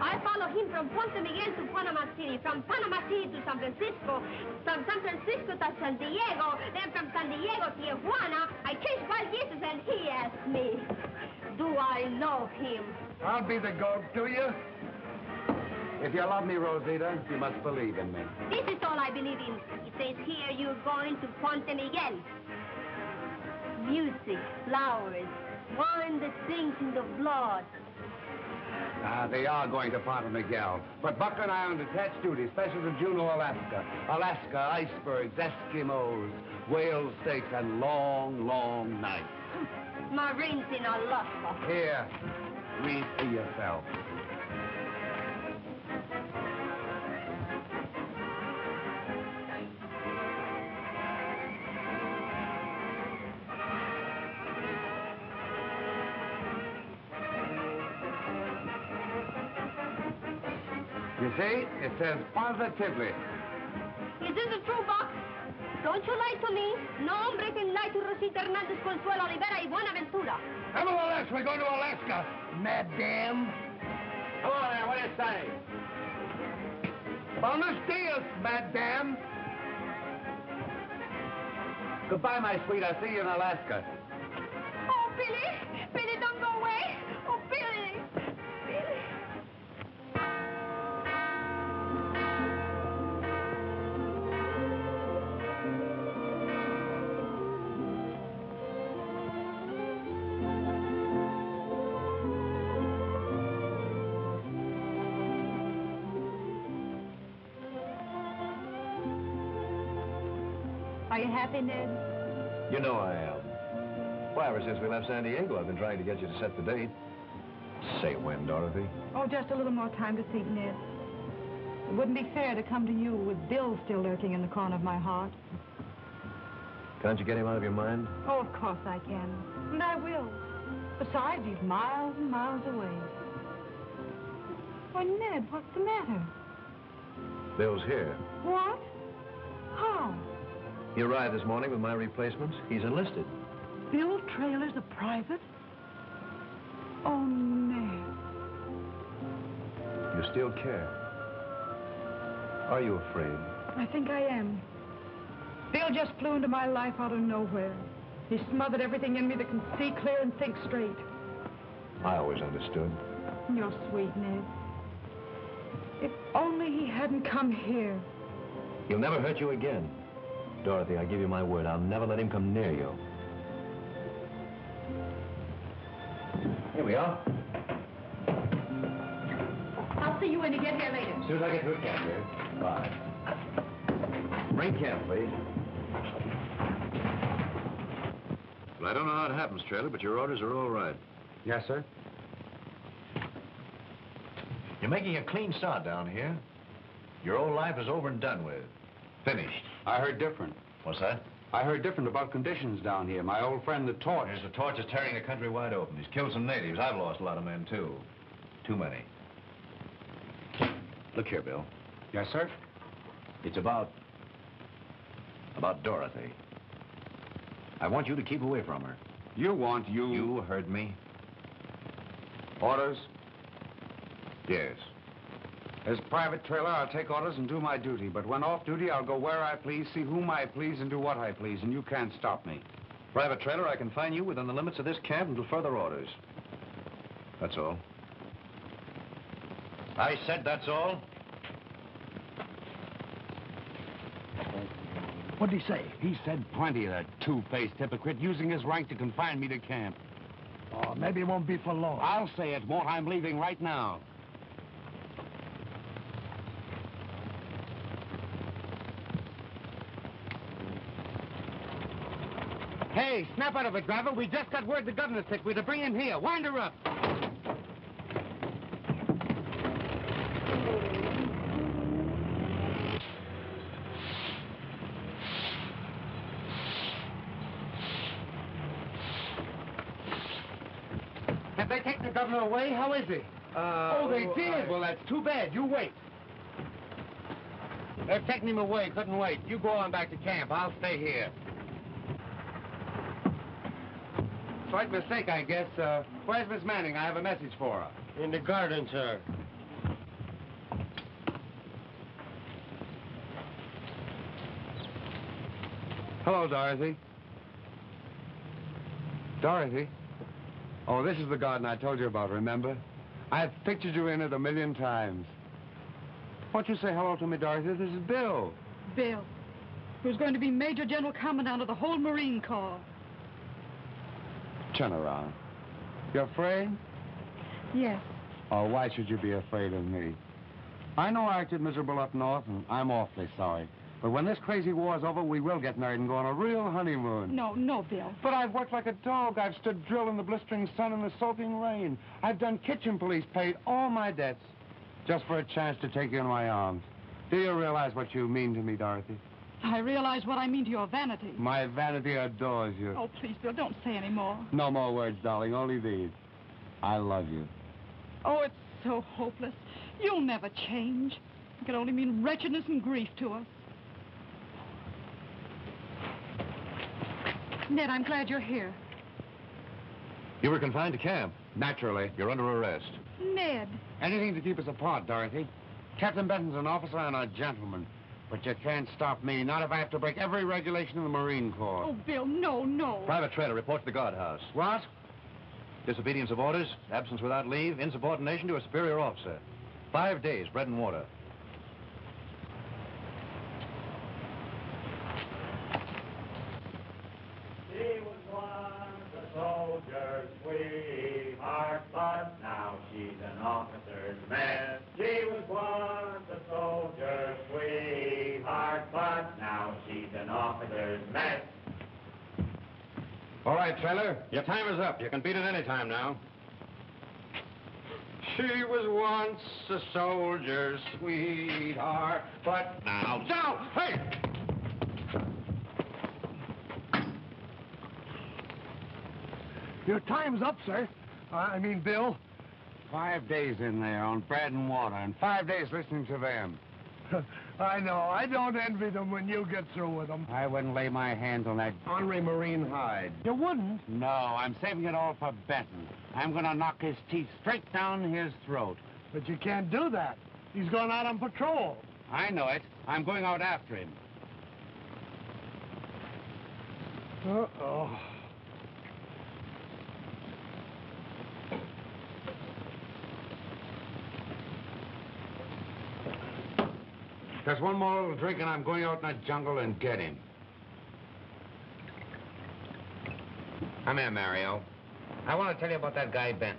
I follow him from Ponte Miguel to Panama City, from Panama City to San Francisco, from San Francisco to San Diego, then from San Diego to Tijuana. I chased wild geese and he asked me, do I love him? I'll be the goat, do you? If you love me, Rosita, you must believe in me. This is all I believe in. It says here you're going to Ponte Miguel. Music, flowers, wine that sings in the blood. Ah, they are going to Ponte Miguel. But Buck and I are on detached duty, special to Juneau, Alaska. Alaska, icebergs, Eskimos, whale steaks, and long, long nights. Marines in Alaska. Here, read for yourself. See, it says positively. Is this the true, Buck? Don't you lie to me. No hombre can lie to Rosita Hernandez, Consuelo Olivera y Buenaventura. Nevertheless, we're going to Alaska, madam. Hello there, what do you say? Buenos dias, madam. Goodbye, my sweet. I'll see you in Alaska. Oh! Billy, happy, Ned? You know I uh, am. Why, ever since we left San Diego, I've been trying to get you to set the date. Say when, Dorothy. Oh, just a little more time to think, Ned. It wouldn't be fair to come to you with Bill still lurking in the corner of my heart. Can't you get him out of your mind? Oh, of course I can. And I will. Besides, he's miles and miles away. Why, Ned, what's the matter? Bill's here. What? How? He arrived this morning with my replacements. He's enlisted. Bill Traylor's a private? Oh, Ned. You still care. Are you afraid? I think I am. Bill just flew into my life out of nowhere. He smothered everything in me that can see clear and think straight. I always understood. You're sweet, Ned. If only he hadn't come here. He'll never hurt you again. Dorothy, I give you my word, I'll never let him come near you. Here we are. I'll see you when you get here later. As soon as I get through camp here. Bye. Bring camp, please. Well, I don't know how it happens, Traylor, but your orders are all right. Yes, sir. You're making a clean start down here. Your old life is over and done with. Finished. I heard different. What's that? I heard different about conditions down here. My old friend, the Torch. There's the torch is tearing the country wide open. He's killed some natives. I've lost a lot of men, too. Too many. Look here, Bill. Yes, sir? It's about... about Dorothy. I want you to keep away from her. You want you... You heard me? Orders? Yes. As private Traylor, I'll take orders and do my duty. But when off duty, I'll go where I please, see whom I please, and do what I please, and you can't stop me. Private Traylor, I can confine you within the limits of this camp until further orders. That's all. I said that's all. What did he say? He said plenty of that two-faced hypocrite using his rank to confine me to camp. Oh, maybe it won't be for long. I'll say it won't. I'm leaving right now. Hey, snap out of it, driver. We just got word the governor's sick. We're to bring him here. Wind her up. Have they taken the governor away? How is he? Uh, oh, they did? Well, that's too bad. You wait. They're taking him away. Couldn't wait. You go on back to camp. I'll stay here. Slight mistake, I guess. Uh, where's Miss Manning? I have a message for her. In the garden, sir. Hello, Dorothy. Dorothy? Oh, this is the garden I told you about, remember? I've pictured you in it a million times. Won't you say hello to me, Dorothy? This is Bill. Bill, who's going to be Major General Commandant of the whole Marine Corps. Turn around. You afraid? Yes. Oh, why should you be afraid of me? I know I acted miserable up north, and I'm awfully sorry. But when this crazy war's over, we will get married and go on a real honeymoon. No, no, Bill. But I've worked like a dog. I've stood drill in the blistering sun and the soaking rain. I've done kitchen police, paid all my debts, just for a chance to take you in my arms. Do you realize what you mean to me, Dorothy? I realize what I mean to your vanity. My vanity adores you. Oh, please, Bill, don't say any more. No more words, darling, only these. I love you. Oh, it's so hopeless. You'll never change. It can only mean wretchedness and grief to us. Ned, I'm glad you're here. You were confined to camp. Naturally. You're under arrest. Ned. Anything to keep us apart, Dorothy. Captain Benton's an officer and a gentleman. But you can't stop me, not if I have to break every regulation in the Marine Corps. Oh, Bill, no, no. Private Traylor, report to the guardhouse. What? Disobedience of orders, absence without leave, insubordination to a superior officer. Five days, bread and water. She was once a soldier's sweetheart, but now she's an officer's mess. She was once officer's mess. All right, Traylor, your time is up. You can beat it any time now. She was once a soldier's sweetheart, but now... Now! Hey! Your time's up, sir. Uh, I mean, Bill. Five days in there on bread and water, and five days listening to them. I know. I don't envy them when you get through with them. I wouldn't lay my hands on that ornery Marine hide. You wouldn't? No, I'm saving it all for Benton. I'm going to knock his teeth straight down his throat. But you can't do that. He's gone out on patrol. I know it. I'm going out after him. Uh-oh. Just one more little drink and I'm going out in the jungle and get him. Come here, Mario. I want to tell you about that guy, Ben.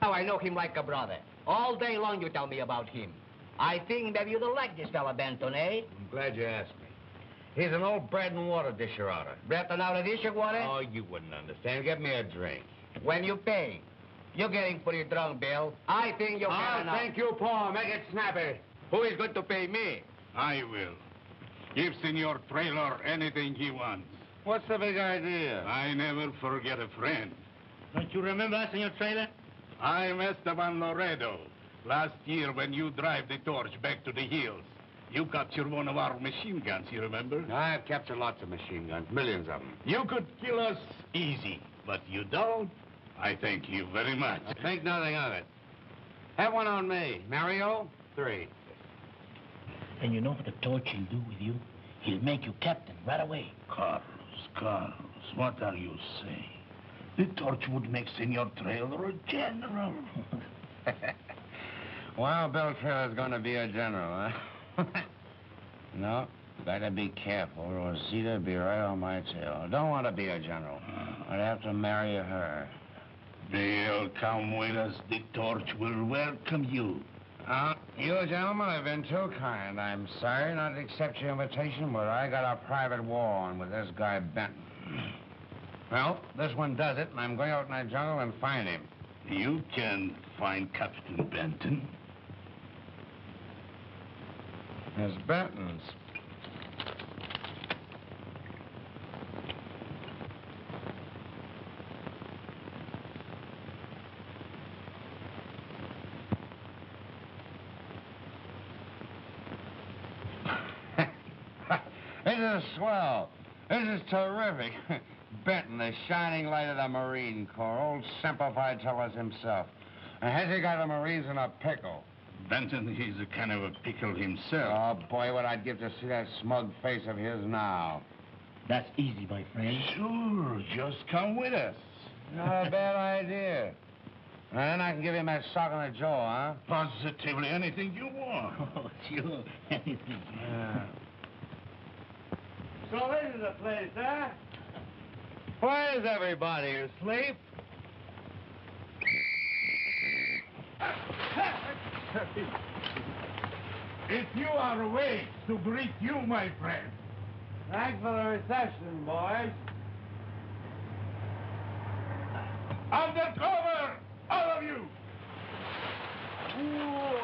Oh, I know him like a brother. All day long you tell me about him. I think maybe you don't like this fella, Benton, eh? I'm glad you asked me. He's an old bread and water disher outer. Bread and out of dish water? Oh, you wouldn't understand. Get me a drink. When you pay. You're getting pretty drunk, Bill. I think you're Oh, thank you, Paul. Make it snappy. Who is going to pay me? I will. Give Senor Traylor anything he wants. What's the big idea? I never forget a friend. Don't you remember, Senor Traylor? I'm Esteban Loredo. Last year, when you drive the torch back to the hills, you captured one of our machine guns, you remember? I've captured lots of machine guns, millions of them. You could kill us easy, but you don't. I thank you very much. I Think nothing of it. Have one on me. Mario, three. And you know what the torch will do with you? He'll make you captain right away. Carlos, Carlos, what are you saying? The torch would make Senor Traylor a general. well, Bill Traylor's going to be a general, huh? no, better be careful, or Rosita'd be right on my tail. Don't want to be a general. I'd have to marry her. They'll come with us. The torch will welcome you. Uh, you gentlemen have been too kind. I'm sorry not to accept your invitation, but I got a private war on with this guy Benton. Well, this one does it, and I'm going out in the jungle and find him. You can find Captain Benton. Miss Benton's. this is swell. This is terrific. Benton, the shining light of the Marine Corps, old Semper Fidelis himself. And has he got the Marines in a pickle? Benton, he's a kind of a pickle himself. Oh, boy, what I'd give to see that smug face of his now. That's easy, my friend. Sure, just come with us. Not a bad idea. And then I can give him that sock on the jaw, huh? Positively anything you want. Oh, sure. Anything. Yeah. So this is the place, huh? Why is everybody asleep? If you are awake, to greet you, my friend. Thanks for the reception, boys. Under cover! All of you! Whoa.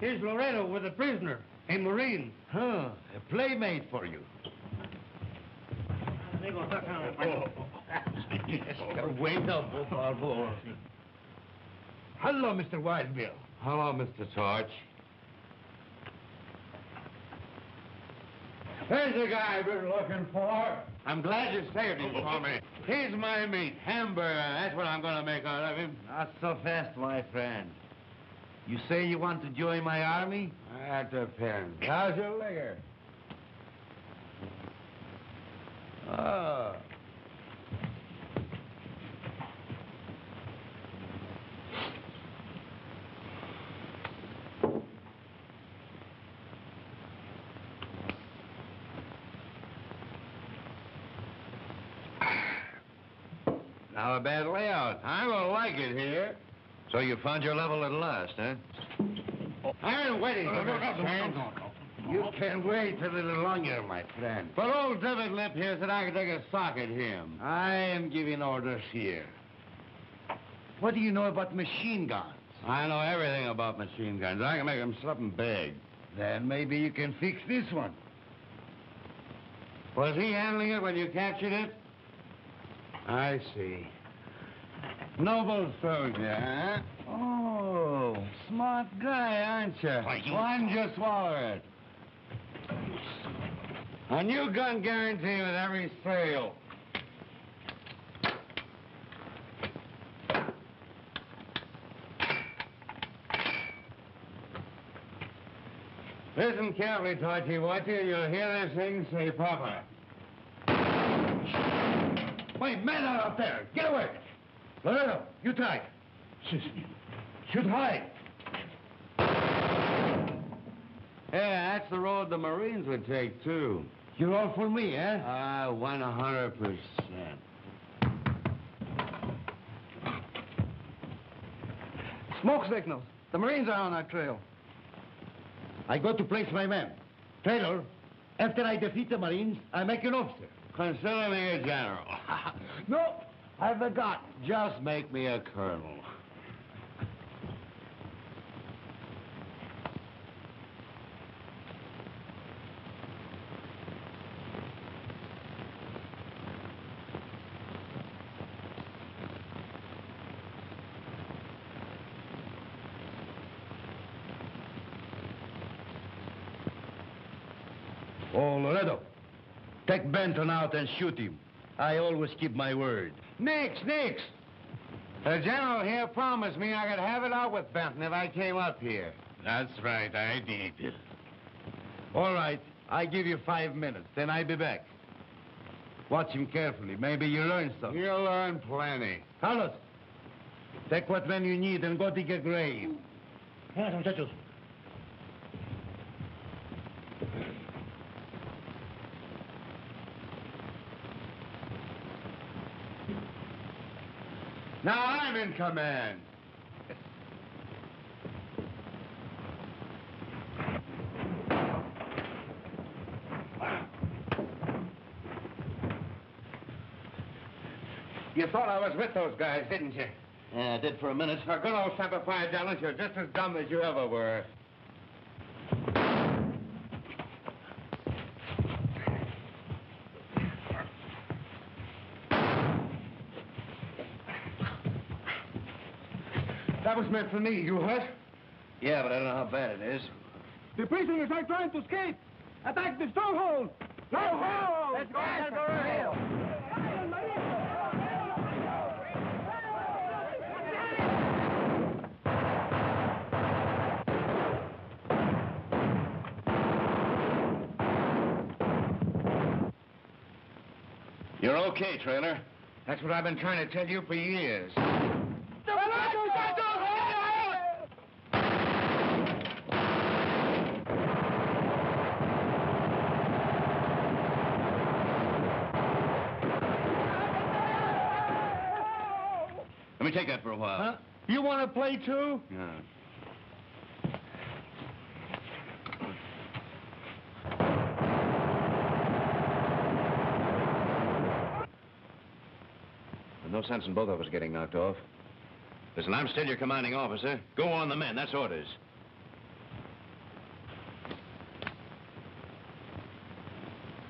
Here's Loredo with a prisoner, a Marine. Huh, a playmate for you. Bueno, por favor. Hello, Mr. Wild Bill. Hello, Mr. Torch. There's the guy I've been looking for. I'm glad you saved him for me. He's my meat, hamburger. That's what I'm going to make out of him. Not so fast, my friend. You say you want to join my army? That depends. How's your liquor? Ah. Oh. Not a bad layout. I will like it here. So you found your level at last, huh? Oh, Been waiting for this chance. You can wait a little longer, my friend. But old David Lip here said I could take a sock at him. I am giving orders here. What do you know about machine guns? I know everything about machine guns. I can make them something big. Then maybe you can fix this one. Was he handling it when you captured it? I see. Noble soldier, huh? Oh, smart guy, aren't you? Why, you... One just swallow it. A new gun guarantee with every sale. Listen carefully, Tachi Wati, and you'll hear this thing say proper. Wait, man out there! Get away! Loredo, you try. Shoot high. Yeah, that's the road the Marines would take, too. You're all for me, eh? Ah, hundred percent. Smoke signals. The Marines are on our trail. I go to place my men. Traylor, after I defeat the Marines, I make you an officer. Consider me a general. No, I forgot. Just make me a colonel. Oh, Loredo, take Benton out and shoot him. I always keep my word. Nix, Nix! The general here promised me I could have it out with Benton if I came up here. That's right, I did. All right, I give you five minutes, then I'll be back. Watch him carefully. Maybe you learn something. You'll learn plenty. Carlos, take what men you need and go dig a grave. muchachos. Now I'm in command. You thought I was with those guys, didn't you? Yeah, I did for a minute. A good old Semper Fi, Dallas. You're just as dumb as you ever were. That was meant for me. You hurt? Yeah, but I don't know how bad it is. The prisoners are trying to escape. Attack the stronghold. Stronghold! Let's go, Hill. You're okay, Traylor. That's what I've been trying to tell you for years. Let me take that for a while. Huh? You want to play too? Yeah. There's no sense in both of us getting knocked off. Listen, I'm still your commanding officer. Go on the men. That's orders.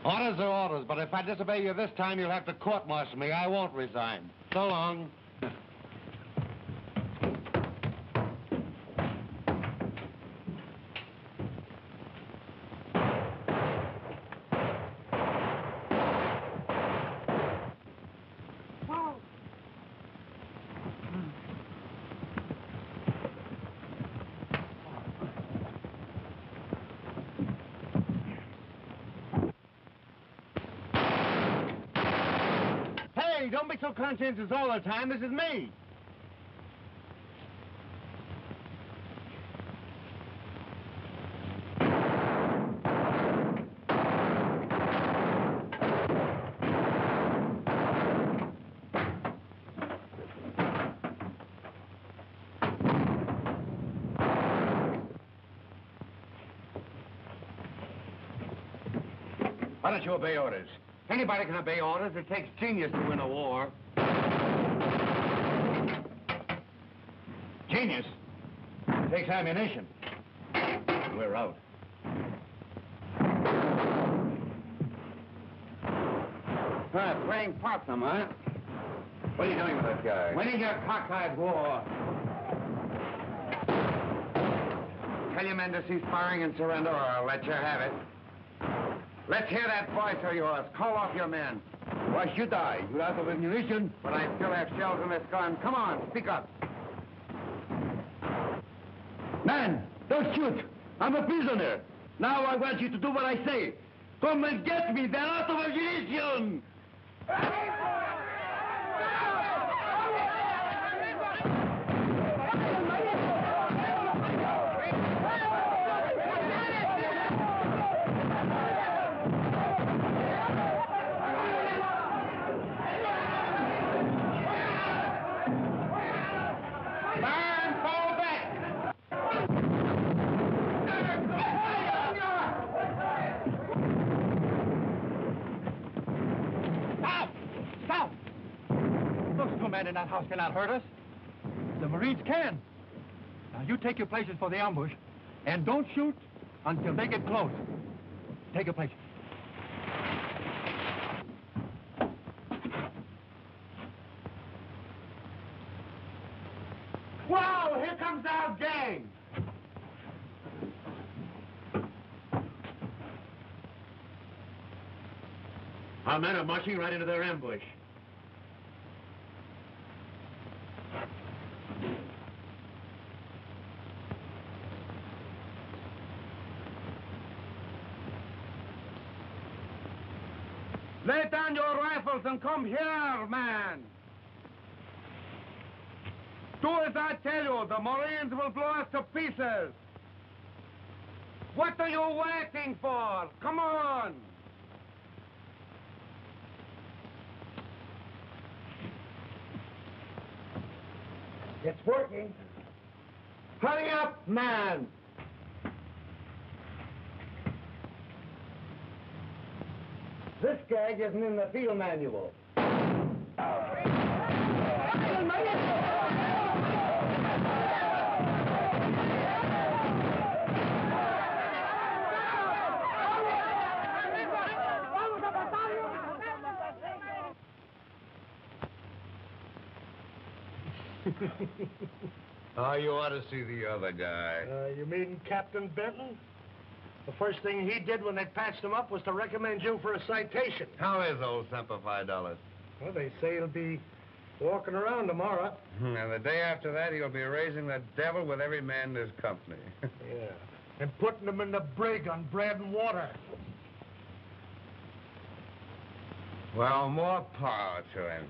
Orders are orders, but if I disobey you this time, you'll have to court-martial me. I won't resign. So long. Hey, don't be so conscientious all the time. This is me. Why don't you obey orders? Anybody can obey orders. It takes genius to win a war. Genius. Takes ammunition. We're out. Huh, playing possum, huh? What are you doing with that guy? Winning your cockeyed war. Tell your men to cease firing and surrender, or I'll let you have it. Let's hear that voice of yours. Call off your men. Why should I? You're out of ammunition. But I still have shells in this gun. Come on, speak up. Man, don't shoot. I'm a prisoner. Now I want you to do what I say. Come and get me that authorization! Man, Two in that house cannot hurt us. The Marines can. Now, you take your places for the ambush, and don't shoot until they get close. Take your places. Wow, here comes our gang! Our men are marching right into their ambush. Lay down your rifles and come here, man! Do as I tell you, the Marines will blow us to pieces! What are you waiting for? Come on! It's working. Hurry up, man! This gag isn't in the field manual. Oh, you ought to see the other guy. Uh, you mean Captain Benton? The first thing he did when they patched him up was to recommend you for a citation. How is old Semper Fidelis? Well, they say he'll be walking around tomorrow. Hmm, and the day after that, he'll be raising the devil with every man in his company. Yeah. And putting him in the brig on bread and water. well, more power to him.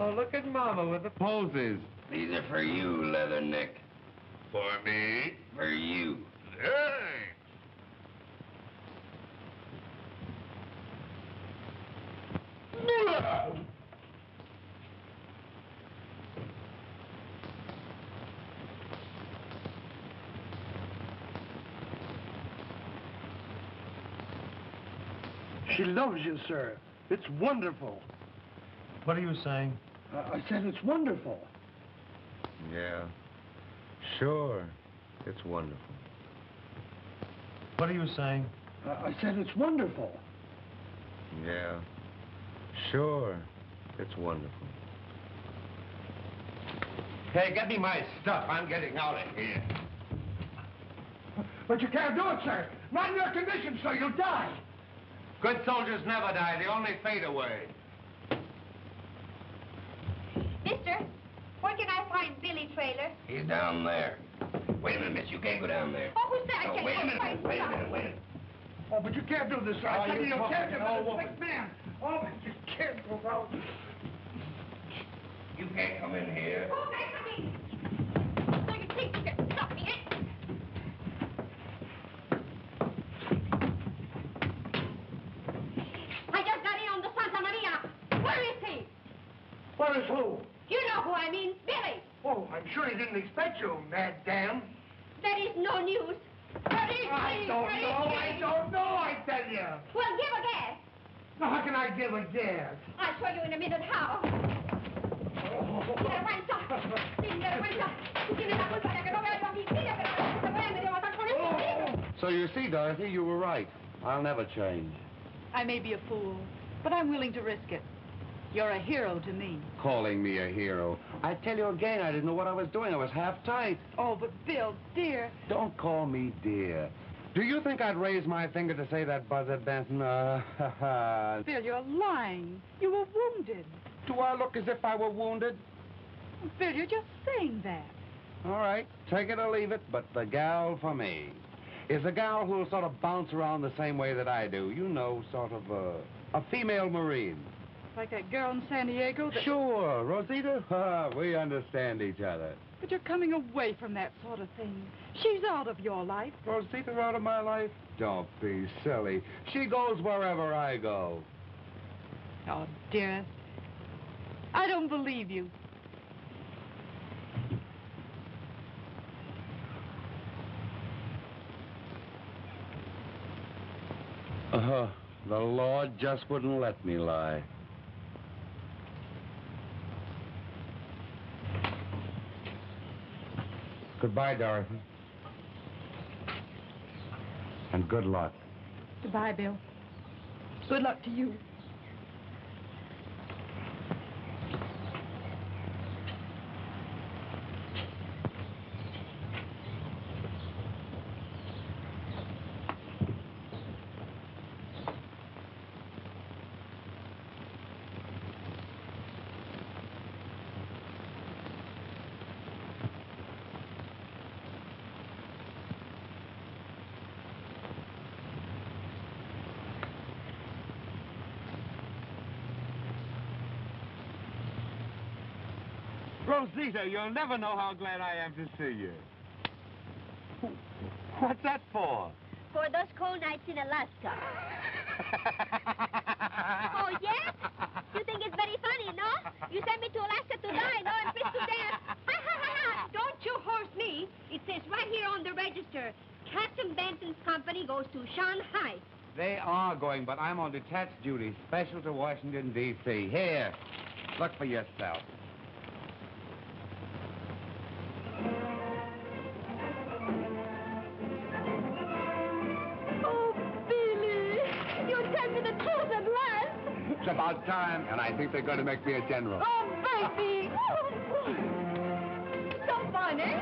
Oh, look at Mama with the poses. These are for you, Leatherneck. For me? For you. Thanks. She loves you, sir. It's wonderful. What are you saying? Uh, I said it's wonderful. Yeah. Sure. It's wonderful. What are you saying? Uh, I said it's wonderful. Yeah. Sure. It's wonderful. Hey, get me my stuff. I'm getting out of here. But you can't do it, sir. Not in your condition, sir. You'll die. Good soldiers never die. They only fade away. Where can I find Billy Traylor? He's down there. Wait a minute, miss. You can't go down there. Oh, who's that? I No, can't wait a minute. Wait a minute. Wait a minute. Oh, but you can't do this. I tell you you, you talking can't do to an old this. woman. Man. Oh, but you can't go out. You can't come in here. Oh, that's me. So you think you can stop me, eh? I just got in on the Santa Maria. Where is he? Where is who? You know who I mean, Billy. Oh, I'm sure he didn't expect you, mad dam. There is no news. Where is I he? don't Where is know. he? I don't know, I tell you. Well, give a guess. Now, how can I give a guess? I'll show you in a minute how. Sinvergüenza. Sinvergüenza. Tú tienes la culpa de que no vea yo a mi vida, pero ahora se puede medio matar con eso. So you see, Dorothy, you were right. I'll never change. I may be a fool, but I'm willing to risk it. You're a hero to me. Calling me a hero. I tell you again, I didn't know what I was doing. I was half tight. Oh, but Bill, dear. Don't call me dear. Do you think I'd raise my finger to say that, Buzzard Benton? Uh. Bill, you're lying. You were wounded. Do I look as if I were wounded? Bill, you're just saying that. All right, take it or leave it, but the gal for me is a gal who'll sort of bounce around the same way that I do. You know, sort of a, a female Marine. Like that girl in San Diego that... Sure, Rosita. Ah, we understand each other. But you're coming away from that sort of thing. She's out of your life. Rosita out of my life? Don't be silly. She goes wherever I go. Oh, dearest. I don't believe you. Uh, the Lord just wouldn't let me lie. Goodbye, Dorothy. And good luck. Goodbye, Bill. Good luck to you. Rosita, you'll never know how glad I am to see you. What's that for? For those cold nights in Alaska. oh, yes? You think it's very funny, no? You sent me to Alaska to die, no? And fish to death. Ha, ha, ha, ha. Don't you horse me. It says right here on the register, Captain Benton's company goes to Shanghai. They are going, but I'm on detached duty, special to Washington, D.C. Here, look for yourself. It's about time, and I think they're going to make me a general. Oh, baby! so funny.